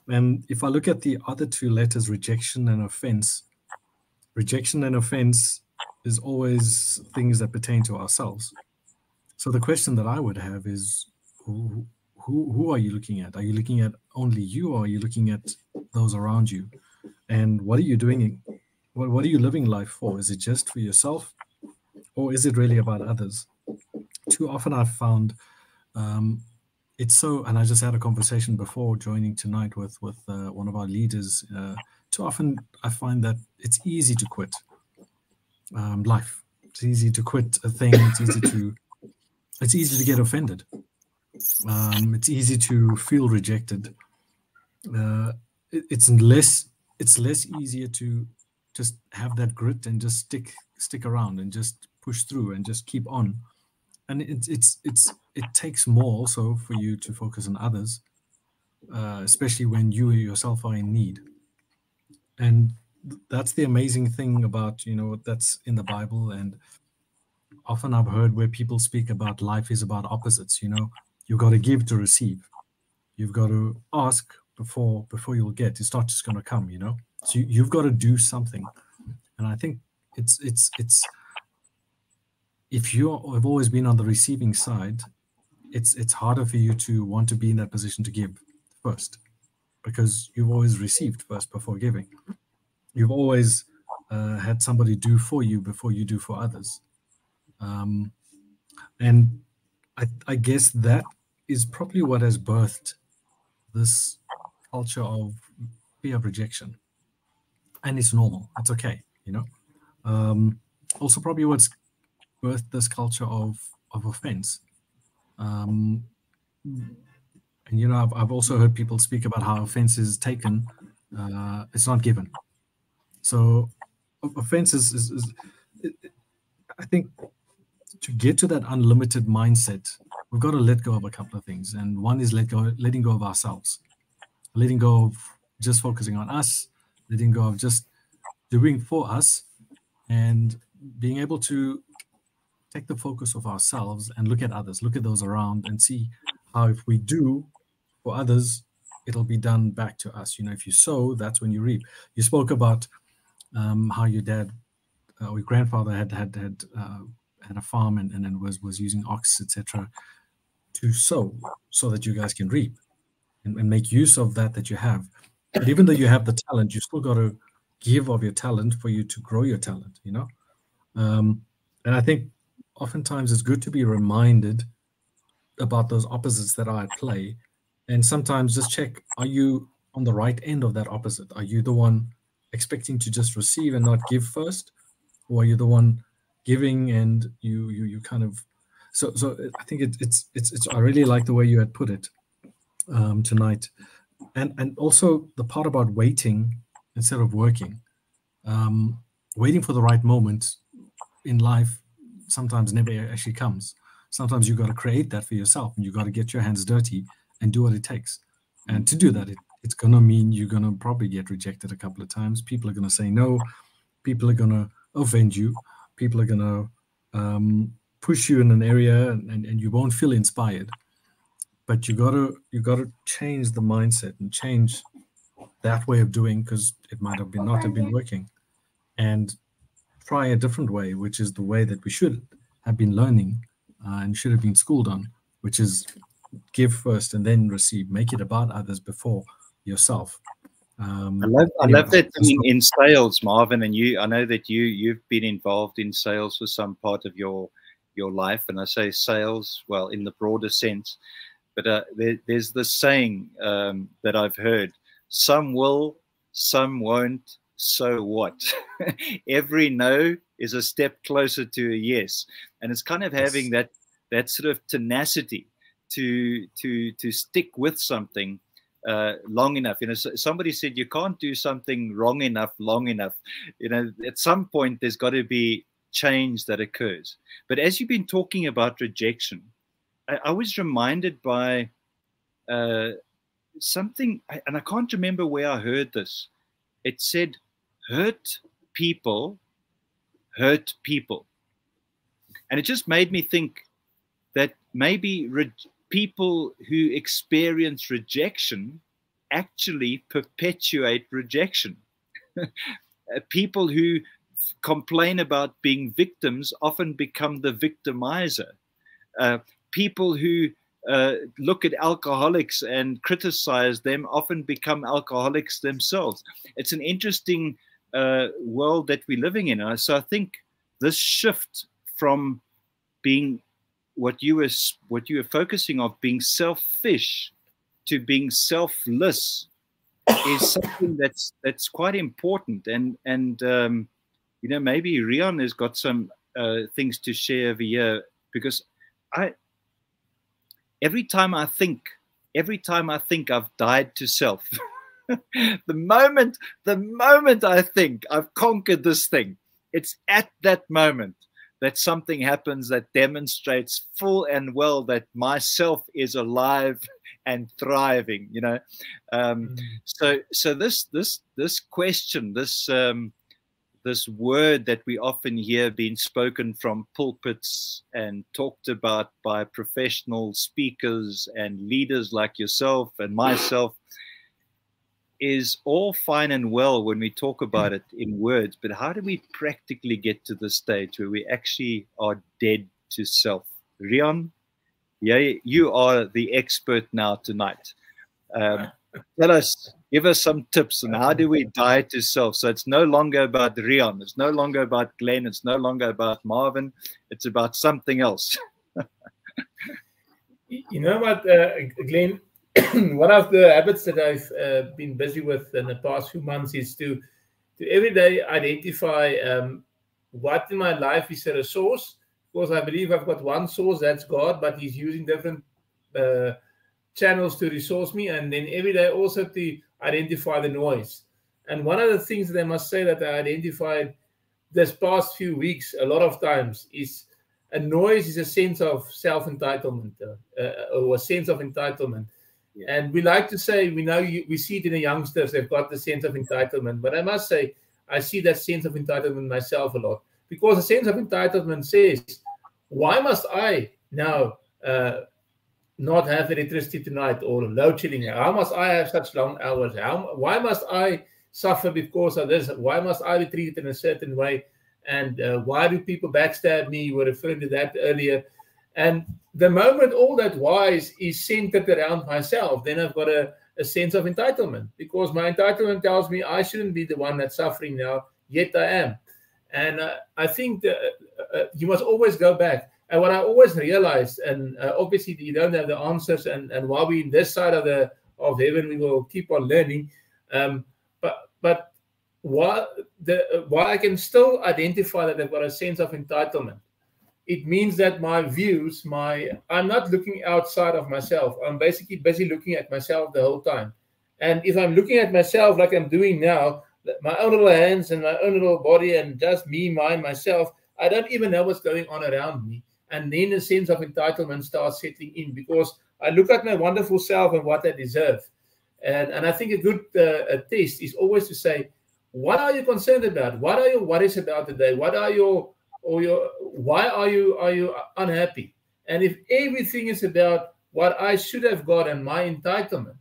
And if I look at the other two letters, rejection and offense, rejection and offense is always things that pertain to ourselves. So the question that I would have is who, who, who are you looking at? Are you looking at only you or are you looking at those around you? And what are you doing? What, what are you living life for? Is it just for yourself or is it really about others? Too often I've found um, it's so, and I just had a conversation before joining tonight with, with uh, one of our leaders. Uh, too often I find that it's easy to quit um, life. It's easy to quit a thing. It's easy to it's easy to get offended. Um, it's easy to feel rejected. Uh, it, it's less it's less easier to just have that grit and just stick stick around and just push through and just keep on. And it's it's it's it takes more also for you to focus on others, uh, especially when you yourself are in need. And that's the amazing thing about you know that's in the bible and often i've heard where people speak about life is about opposites you know you've got to give to receive you've got to ask before before you'll get it's not just going to come you know? So you, you've got to do something. And i think it's it's it's if you have always been on the receiving side it's it's harder for you to want to be in that position to give first because you've always received first before giving. You've always uh, had somebody do for you before you do for others. Um, and I, I, guess that is probably what has birthed this culture of fear of rejection. And it's normal. That's okay, you know. Um, also, probably what's birthed this culture of of offense. Um, and you know, I've, I've also heard people speak about how offense is taken, uh, it's not given. So offense is, is, is I think to get to that unlimited mindset, we've got to let go of a couple of things. And one is let go, letting go of ourselves, letting go of just focusing on us, letting go of just doing for us, and being able to take the focus of ourselves and look at others, look at those around, and see how if we do for others, it'll be done back to us. You know, if you sow, that's when you reap. You spoke about um, how your dad uh, or your grandfather had had had uh, had a farm and, and was was using ox etc to sow so that you guys can reap and, and, make use of that that you have. But even though you have the talent you still got to give of your talent for you to grow your talent you know? Um, and i think oftentimes it's good to be reminded about those opposites that are at play and sometimes just check are you on the right end of that opposite? Are you the one expecting to just receive and not give first? Or are you the one giving and you you you kind of So, so I think it, it's it's it's. I really like the way you had put it um, tonight, and and also the part about waiting instead of working, um, waiting for the right moment in life sometimes never actually comes. Sometimes you got to create that for yourself, and you got to get your hands dirty and do what it takes. And to do that, it, it's going to mean you're going to probably get rejected a couple of times. People are going to say no. People are going to offend you. People are going to um, push you in an area, and, and, and you won't feel inspired. But you got to you got to change the mindset and change that way of doing because it might have been not have been working, and try a different way, which is the way that we should have been learning uh, and should have been schooled on, which is give first and then receive. Make it about others before yourself. Um, I love, I love that in, in sales, Marvin, and you. I know that you you've been involved in sales for some part of your your life, and I say sales well in the broader sense. But uh, there, there's this saying um, that I've heard: some will, some won't. So what? Every no is a step closer to a yes, and it's kind of having that that sort of tenacity to to to stick with something uh, long enough. You know, somebody said you can't do something wrong enough long enough. You know, at some point there's got to be change that occurs. But as you've been talking about rejection, I, I was reminded by uh, something, and I can't remember where I heard this. It said, "Hurt people hurt people," and it just made me think that maybe people who experience rejection actually perpetuate rejection. Uh, people who complain about being victims often become the victimizer. Uh, people who uh, look at alcoholics and criticize them often become alcoholics themselves. It's an interesting uh, world that we're living in. So I think this shift from being what you were what you were focusing on being selfish to being selfless is something that's that's quite important and and um, you know maybe Rian has got some uh, things to share over here because I every time I think every time I think I've died to self the moment the moment I think I've conquered this thing it's at that moment that something happens that demonstrates full and well that myself is alive and thriving you know um, mm. so so this this this question this um, this word that we often hear being spoken from pulpits and talked about by professional speakers and leaders like yourself and myself is all fine and well when we talk about it in words, but how do we practically get to the stage where we actually are dead to self? Rian, yeah, you are the expert now tonight. Um, tell us, give us some tips on how do we die to self. So it's no longer about Rian, it's no longer about Glen, it's no longer about Marvin, it's about something else. you know what, uh, Glen? one of the habits that I've uh, been busy with in the past few months is to to every day identify um, what in my life is a resource. Because I believe I've got one source, that's God, but He's using different uh, channels to resource me, and then every day also to identify the noise. And one of the things that I must say that I identified this past few weeks a lot of times is a noise is a sense of self entitlement uh, uh, or a sense of entitlement yeah. And we like to say, we know you, we see it in the youngsters, they've got the sense of entitlement. But I must say, I see that sense of entitlement myself a lot because the sense of entitlement says, why must I now uh, not have electricity tonight or load shedding? How must I have such long hours? How, why must I suffer because of this? Why must I be treated in a certain way? And uh, why do people backstab me? You were referring to that earlier. And the moment all that wise is centered around myself, then I've got a, a sense of entitlement because my entitlement tells me I shouldn't be the one that's suffering now, yet I am. And uh, I think that, uh, uh, you must always go back. And what I always realized, and uh, obviously you don't have the answers, and, and while we're in this side of the of heaven, we will keep on learning. Um, but but why the why I can still identify that I've got a sense of entitlement it means that my views, my I'm not looking outside of myself. I'm basically busy looking at myself the whole time. And if I'm looking at myself like I'm doing now, my own little hands and my own little body and just me, mine, myself, I don't even know what's going on around me. And then a sense of entitlement starts settling in because I look at my wonderful self and what I deserve. And, and I think a good uh, a test is always to say, what are you concerned about? What are your worries about today? What are your or your why are you are you unhappy? And if everything is about what I should have got and my entitlement,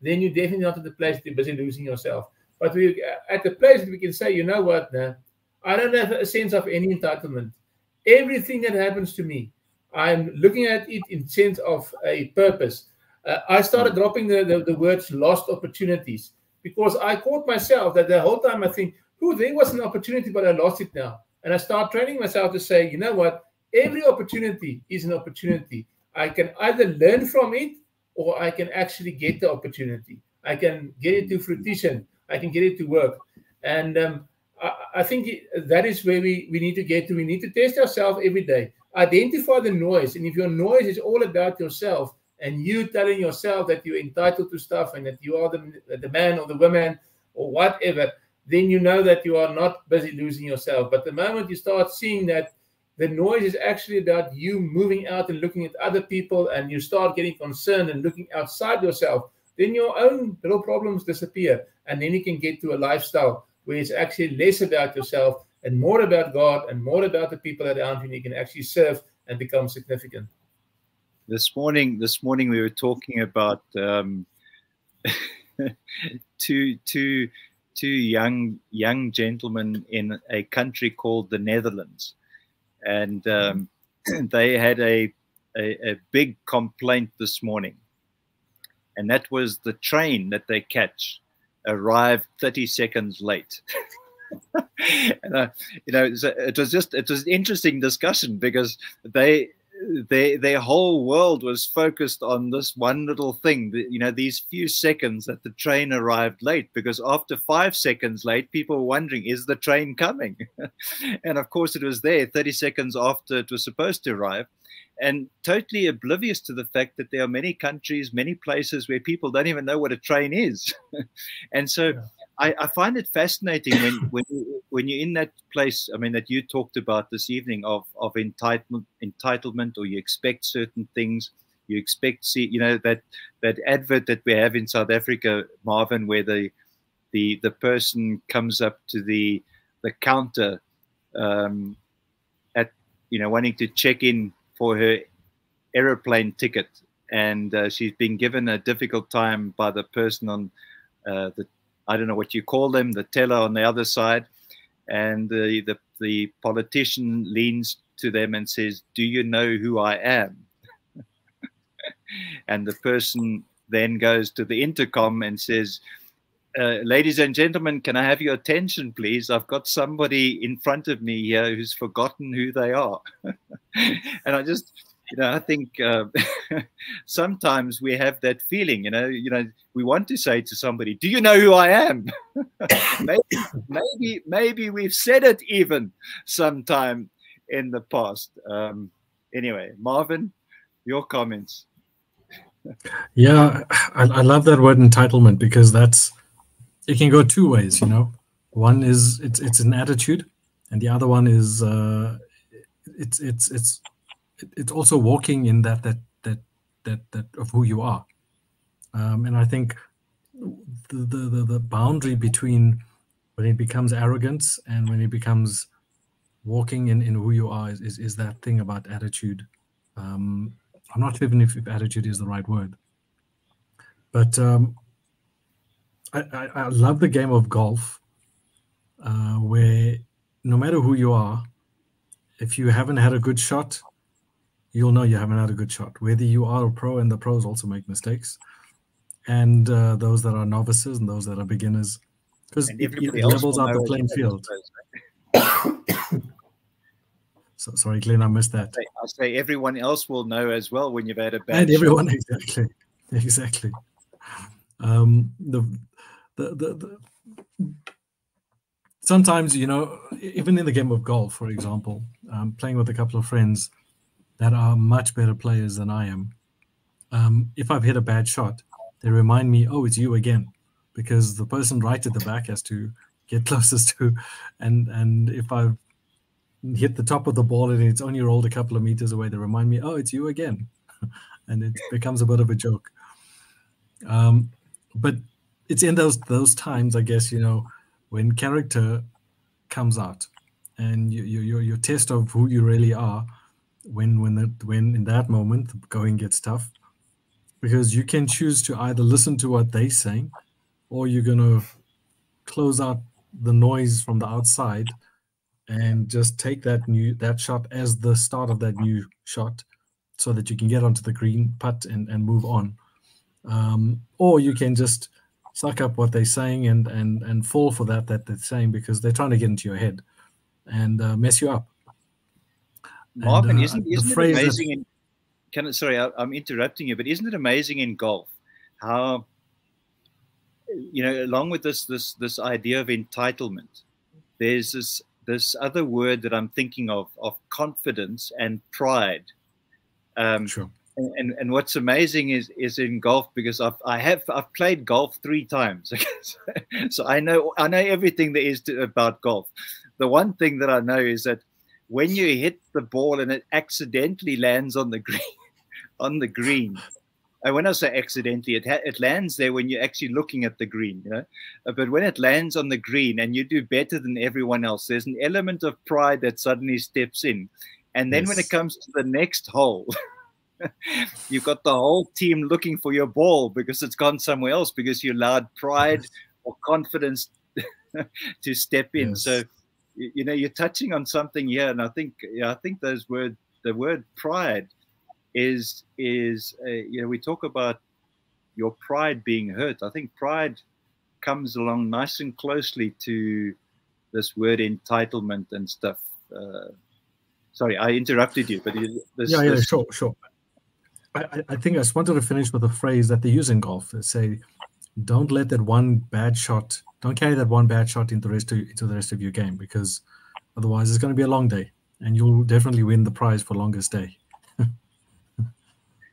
then you're definitely not at the place to be busy losing yourself. But we at the place that we can say, you know what, now I don't have a sense of any entitlement. Everything that happens to me, I'm looking at it in sense of a purpose. Uh, I started hmm. dropping the, the, the, words lost opportunities because I caught myself that the whole time I think, oh, there was an opportunity, but I lost it now. And I start training myself to say, you know what? Every opportunity is an opportunity. I can either learn from it or I can actually get the opportunity. I can get it to fruition. I can get it to work. And um, I, I, think that is where we, we need to get to. We need to test ourselves every day. Identify the noise. And if your noise is all about yourself and you telling yourself that you're entitled to stuff and that you are the, the man or the woman or whatever, then you know that you are not busy losing yourself. But the moment you start seeing that the noise is actually about you moving out and looking at other people and you start getting concerned and looking outside yourself then your own little problems disappear and then you can get to a lifestyle where it's actually less about yourself and more about god and more about the people around you and you can actually serve and become significant. This morning this morning we were talking about um, two two two young young gentlemen in a country called the netherlands. And um, they had a, a, a big complaint this morning, and that was the train that they catch arrived 30 seconds late. and uh, you know, it was just it was an interesting discussion because they their their whole world was focused on this one little thing you know these few seconds that the train arrived late because after five seconds late people were wondering is the train coming and of course it was there 30 seconds after it was supposed to arrive and totally oblivious to the fact that there are many countries many places where people don't even know what a train is and so yeah. I, I, find it fascinating when when you, when you're in that place. I mean, that you talked about this evening of of entitlement, entitlement, or you expect certain things. You expect see, you know, that that advert that we have in South Africa, Marvin, where the the the person comes up to the the counter um, at you know wanting to check in for her aeroplane ticket, and uh, she's been given a difficult time by the person on uh, the I don't know what you call them, the teller on the other side, and the, the, the politician leans to them and says, do you know who I am? and the person then goes to the intercom and says, uh, ladies and gentlemen, can I have your attention, please? I've got somebody in front of me here who's forgotten who they are. and I just, you know, I think uh, sometimes we have that feeling, you know, you know, we want to say to somebody, "Do you know who I am?" maybe, maybe, maybe we've said it even sometime in the past. Um, anyway, Marvin, your comments. yeah, I, I love that word entitlement because that's it can go two ways. You know, one is it's it's an attitude, and the other one is uh, it's it's it's it's also walking in that that that that that of who you are. Um, and i think the, the the boundary between when it becomes arrogance and when it becomes walking in in who you are is is, is that thing about attitude. Um, i'm not even if, if attitude is the right word. But um, I, I, I love the game of golf uh, where no matter who you are if you haven't had a good shot you'll know you haven't had a good shot. Whether you are a pro, and the pros also make mistakes, and uh, those that are novices and those that are beginners, because it, it levels out the playing field. so, sorry, Glen, I missed that. I'll say everyone else will know as well when you've had a bad. And everyone, shot. exactly, exactly. Um, the, the, the, the sometimes you know even in the game of golf for example um, playing with a couple of friends that are much better players than I am. Um, if I've hit a bad shot, they remind me, "Oh, it's you again," because the person right at the back has to get closest to, and and if I've hit the top of the ball and it's only rolled a couple of meters away, they remind me, "Oh, it's you again," and it becomes a bit of a joke. Um, but it's in those those times, I guess, you know, when character comes out and you, you, your your test of who you really are when when that when in that moment the going gets tough. Because you can choose to either listen to what they're saying or you're going to close out the noise from the outside and just take that new that shot as the start of that new shot so that you can get onto the green putt and, and move on. Um, or you can just suck up what they're saying and and and fall for that that they're saying because they're trying to get into your head and uh, mess you up. Marvin, and, uh, isn't, isn't it amazing? In, can it, sorry, I, I'm interrupting you, but isn't it amazing in golf how you know, along with this this this idea of entitlement, there's this this other word that I'm thinking of of confidence and pride. Um, sure. And, and what's amazing is is in golf because I've I have I've played golf three times, so I know I know everything there is to, about golf. The one thing that I know is that when you hit the ball and it accidentally lands on the green, on the green, and when I say accidentally, it it lands there when you're actually looking at the green, you know. Uh, but when it lands on the green and you do better than everyone else, there's an element of pride that suddenly steps in. And then yes. when it comes to the next hole. you've got the whole team looking for your ball because it's gone somewhere else because you allowed pride yes. or confidence to step in. Yes. So you know you're touching on something here, and I think yeah, I think those word the word pride is is uh, you know we talk about your pride being hurt. I think pride comes along nice and closely to this word entitlement and stuff. Uh, sorry, I interrupted you, but this, yeah, yeah, this, sure, sure. I, I think I just wanted to finish with a phrase that they use in golf. They say, "Don't let that one bad shot. Don't carry that one bad shot into the rest of into the rest of your game because otherwise it's going to be a long day, and you'll definitely win the prize for longest day." um,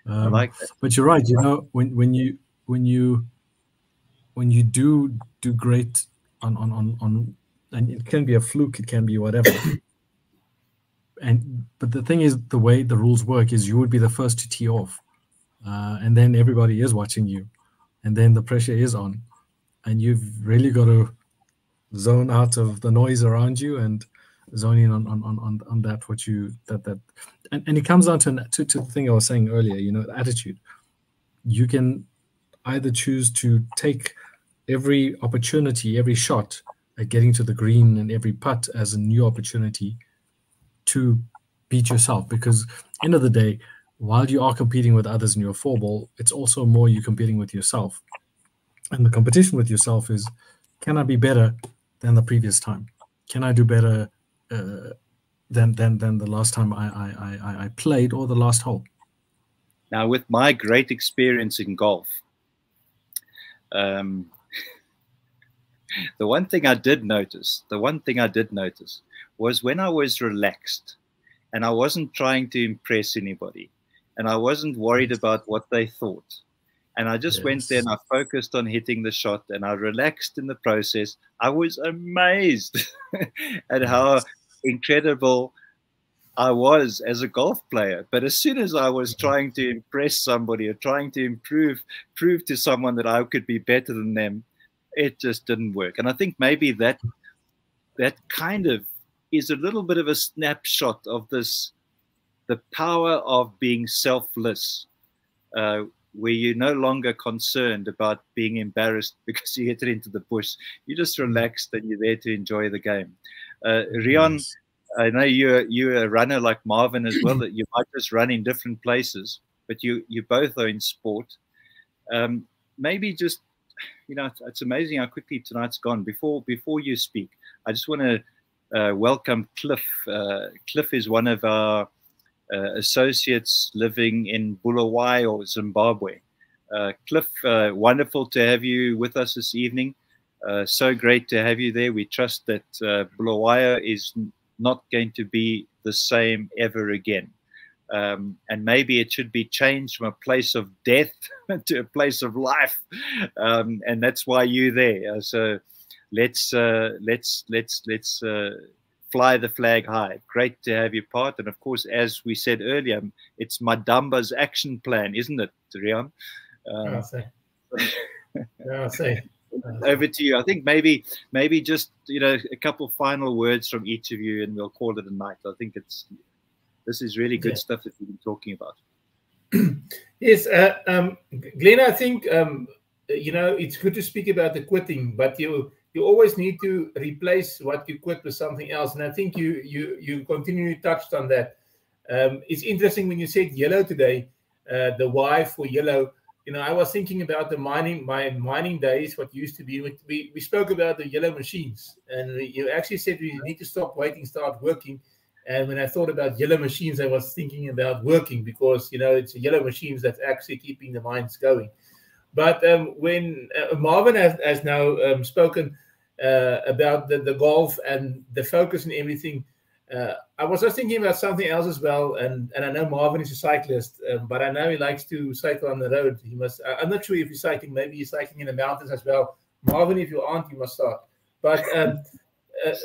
I like that. But you're right. You know, when when you when you when you do do great on on on on, and it can be a fluke, it can be whatever and but the thing is the way the rules work is you would be the first to tee off uh, and then everybody is watching you and then the pressure is on and you've really got to zone out of the noise around you and zone in on on on, on that what you that that and, and it comes down to, to to the thing i was saying earlier you know attitude. You can either choose to take every opportunity every shot at getting to the green and every putt as a new opportunity to beat yourself because end of the day while you are competing with others in your four ball it's also more you competing with yourself. And the competition with yourself is can i be better than the previous time? Can i do better uh, than than than the last time I, I i i played or the last hole? Now with my great experience in golf um the one thing i did notice the one thing i did notice was when I was relaxed and I wasn't trying to impress anybody and I wasn't worried about what they thought. And I just yes. went there and I focused on hitting the shot and I relaxed in the process. I was amazed at how incredible I was as a golf player. But as soon as I was mm-hmm. trying to impress somebody or trying to improve, prove to someone that I could be better than them, it just didn't work. And I think maybe that that kind of is a little bit of a snapshot of this the power of being selfless, uh, where you're no longer concerned about being embarrassed because you hit it into the bush. You're just relaxed and you're there to enjoy the game. Uh, Rian, yes. I know you're you're a runner like Marvin as well. That you might just run in different places, but you you both are in sport. Um, maybe just you know, it's, it's amazing how quickly tonight's gone. Before before you speak, I just want to uh, welcome Cliff. Uh, Cliff is one of our uh, associates living in Bulawayo, Zimbabwe. Uh, Cliff, uh, wonderful to have you with us this evening. so great to have you there. We trust that Bulawayo is not going to be the same ever again. Um, and maybe it should be changed from a place of death to a place of life, um, and that's why you're there. So let's uh, let's let's let's uh, fly the flag high. Great to have you part, and of course, as we said earlier, it's Madamba's action plan, isn't it, Rian? Uh, yeah, say. Over to you. I think maybe maybe just you know a couple final words from each of you, and we'll call it a night. I think it's this is really good yeah. stuff that we've been talking about. yes, uh, um, Glen, I think um, you know it's good to speak about the quitting, but you you always need to replace what you quit with something else, and I think you you you continually touched on that. Um, it's interesting when you said yellow today, uh, the Y for yellow. You know, I was thinking about the mining, my mining days, what used to be. We, we spoke about the yellow machines, and you actually said we need to stop waiting, start working. And when I thought about yellow machines, I was thinking about working because you know it's yellow machines that's actually keeping the mines going. But um, when uh, Marvin has, has now um, spoken uh, about the, the golf and the focus and everything, uh, I was just thinking about something else as well. And and I know Marvin is a cyclist, um, but I know he likes to cycle on the road. He must. I'm not sure if he's cycling. Maybe he's cycling in the mountains as well. Marvin, if you aren't, you must start. But um, uh,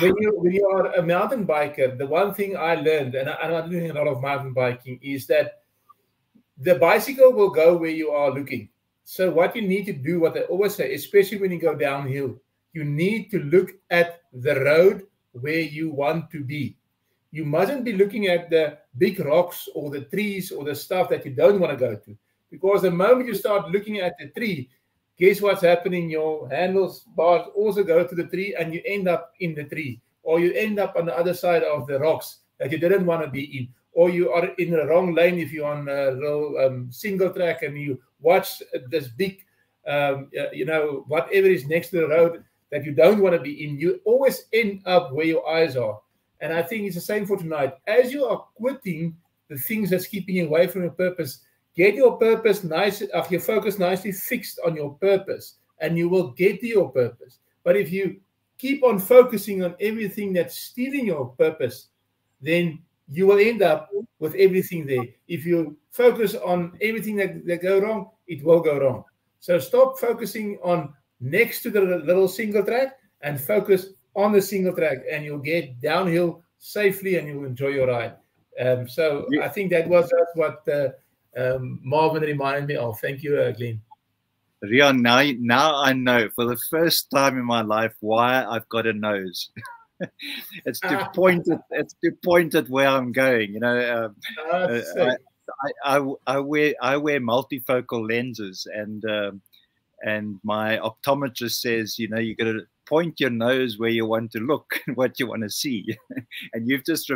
when you when you are a mountain biker, the one thing I learned, and I, am doing a lot of mountain biking, is that the bicycle will go where you are looking. So what you need to do, what I always say, especially when you go downhill, you need to look at the road where you want to be. You mustn't be looking at the big rocks or the trees or the stuff that you don't want to go to. Because the moment you start looking at the tree, guess what's happening? Your handles bars also go to the tree and you end up in the tree, or you end up on the other side of the rocks that you didn't want to be in, or you are in the wrong lane if you're on a um, single track and you watch this big, um, uh, you know, whatever is next to the road that you don't want to be in. You always end up where your eyes are. And I think it's the same for tonight. As you are quitting the things that's keeping you away from your purpose, Get your purpose nice, uh, your focus nicely fixed on your purpose, and you will get to your purpose. But if you keep on focusing on everything that's stealing your purpose, then you will end up with everything there. If you focus on everything that, that go wrong, it will go wrong. So stop focusing on next to the little single track and focus on the single track, and you'll get downhill safely and you'll enjoy your ride. Um, so yeah. I think that was what uh, um, Marvin reminded me of. Thank you, uh, Glen. Now, now I know for the first time in my life why I've got a nose. it's to point at it's to point at where I'm going. You know, um, uh, I, I, I, wear I wear multifocal lenses, and um, and my optometrist says, you know, you got to point your nose where you want to look and what you want to see. And you've just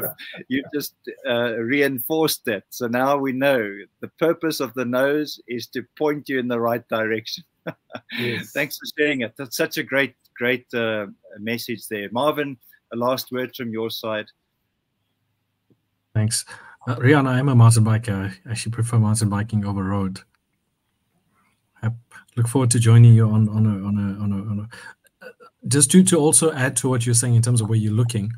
you've just uh, reinforced that. So now we know the purpose of the nose is to point you in the right direction. Yes. thanks for sharing it. That's such a great great uh, message there. Marvin a last word from your side thanks uh, Rian i'm a mountain biker i actually prefer mountain biking over road I look forward to joining you on on a on a on a, on a just to, to also add to what you're saying in terms of where you're looking,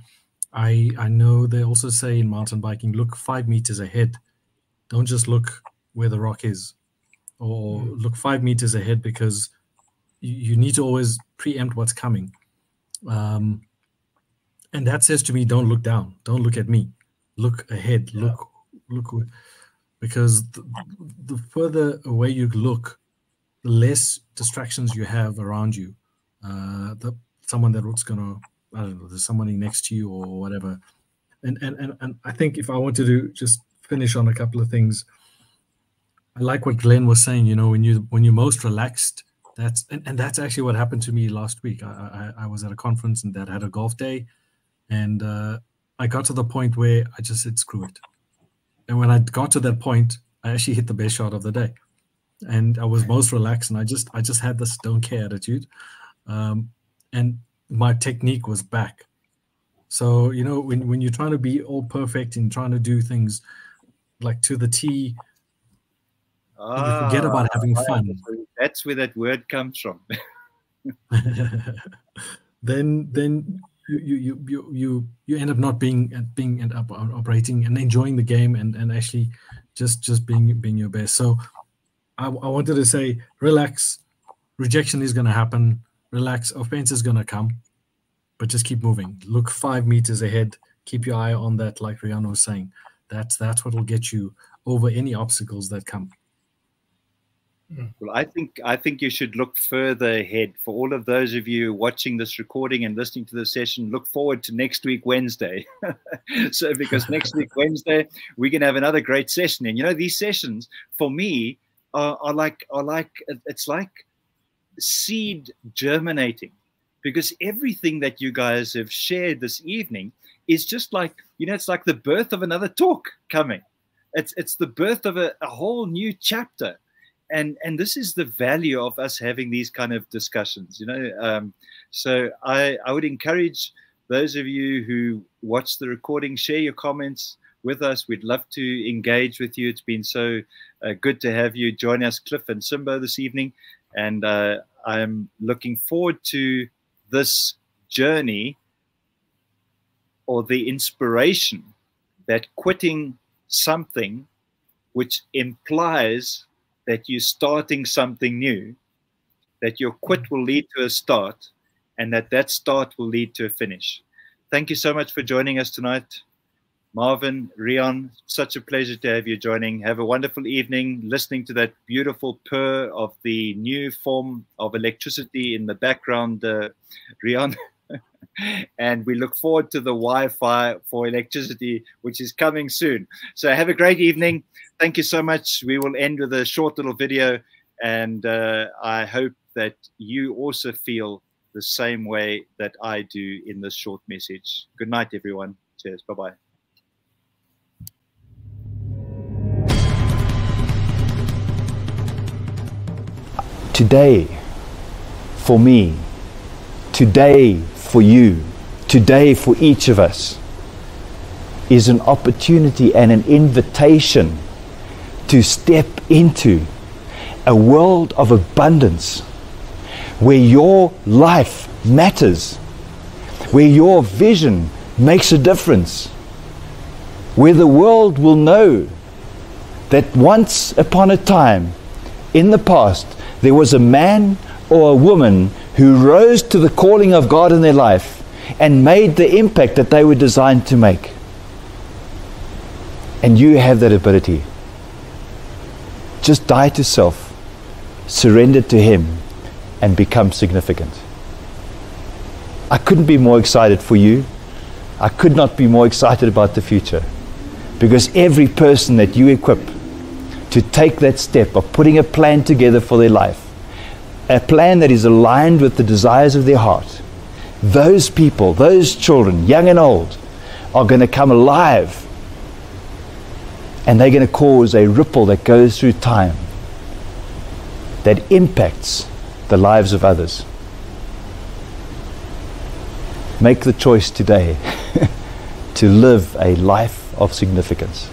I I know they also say in mountain biking, look five meters ahead. Don't just look where the rock is, or mm. look five meters ahead because you, you, need to always preempt what's coming. Um, and that says to me, don't look down, don't look at me, look ahead, yeah. look look, because the, the further away you look, the less distractions you have around you uh, the someone that looks gonna I don't know, there's somebody next to you or whatever. And and and, and I think if I wanted to just finish on a couple of things, I like what Glen was saying. You know, when you when you're most relaxed, that's and, and that's actually what happened to me last week. I, I, I was at a conference and that had a golf day, and uh, I got to the point where I just said screw it. And when I got to that point, I actually hit the best shot of the day, and I was most relaxed. And I just I just had this don't care attitude um, and my technique was back. So you know when when you're trying to be all perfect and trying to do things like to the T, ah, you forget about having fun. That's where that word comes from. then then you you you you you end up not being being end up operating and enjoying the game and and actually just just being being your best. So I, I wanted to say relax. Rejection is going to happen. Relax. Offense is going to come, but just keep moving. Look five meters ahead. Keep your eye on that, like Rian was saying. That's that's what will get you over any obstacles that come. Mm. Well, I think I think you should look further ahead. For all of those of you watching this recording and listening to the session, look forward to next week Wednesday. so because next week Wednesday we're gonna have another great session, and you know these sessions for me are, are like are like it's like seed germinating, because everything that you guys have shared this evening is just like you know it's like the birth of another talk coming. It's it's the birth of a, a whole new chapter and and this is the value of us having these kind of discussions you know um, so i i would encourage those of you who watch the recording share your comments with us. We'd love to engage with you. It's been so uh, good to have you join us cliff and simbo this evening. And uh, i'm looking forward to this journey or the inspiration that quitting something which implies that you're starting something new, that your quit will lead to a start, and that that start will lead to a finish. Thank you so much for joining us tonight. Marvin, Rian, such a pleasure to have you joining. Have a wonderful evening listening to that beautiful purr of the new form of electricity in the background, uh, Rian. and we look forward to the Wi-Fi for electricity, which is coming soon. So have a great evening. Thank you so much. We will end with a short little video, and uh, I hope that you also feel the same way that I do in this short message. Good night, everyone. Cheers. Bye-bye. Today, for me, today for you, today for each of us, is an opportunity and an invitation to step into a world of abundance where your life matters, where your vision makes a difference, where the world will know that once upon a time in the past there was a man or a woman who rose to the calling of God in their life and made the impact that they were designed to make. And you have that ability. Just die to self, surrender to Him, and become significant. I couldn't be more excited for you. I could not be more excited about the future. Because every person that you equip to take that step of putting a plan together for their life, a plan that is aligned with the desires of their heart, those people, those children, young and old, are going to come alive and they're going to cause a ripple that goes through time that impacts the lives of others. Make the choice today to live a life of significance.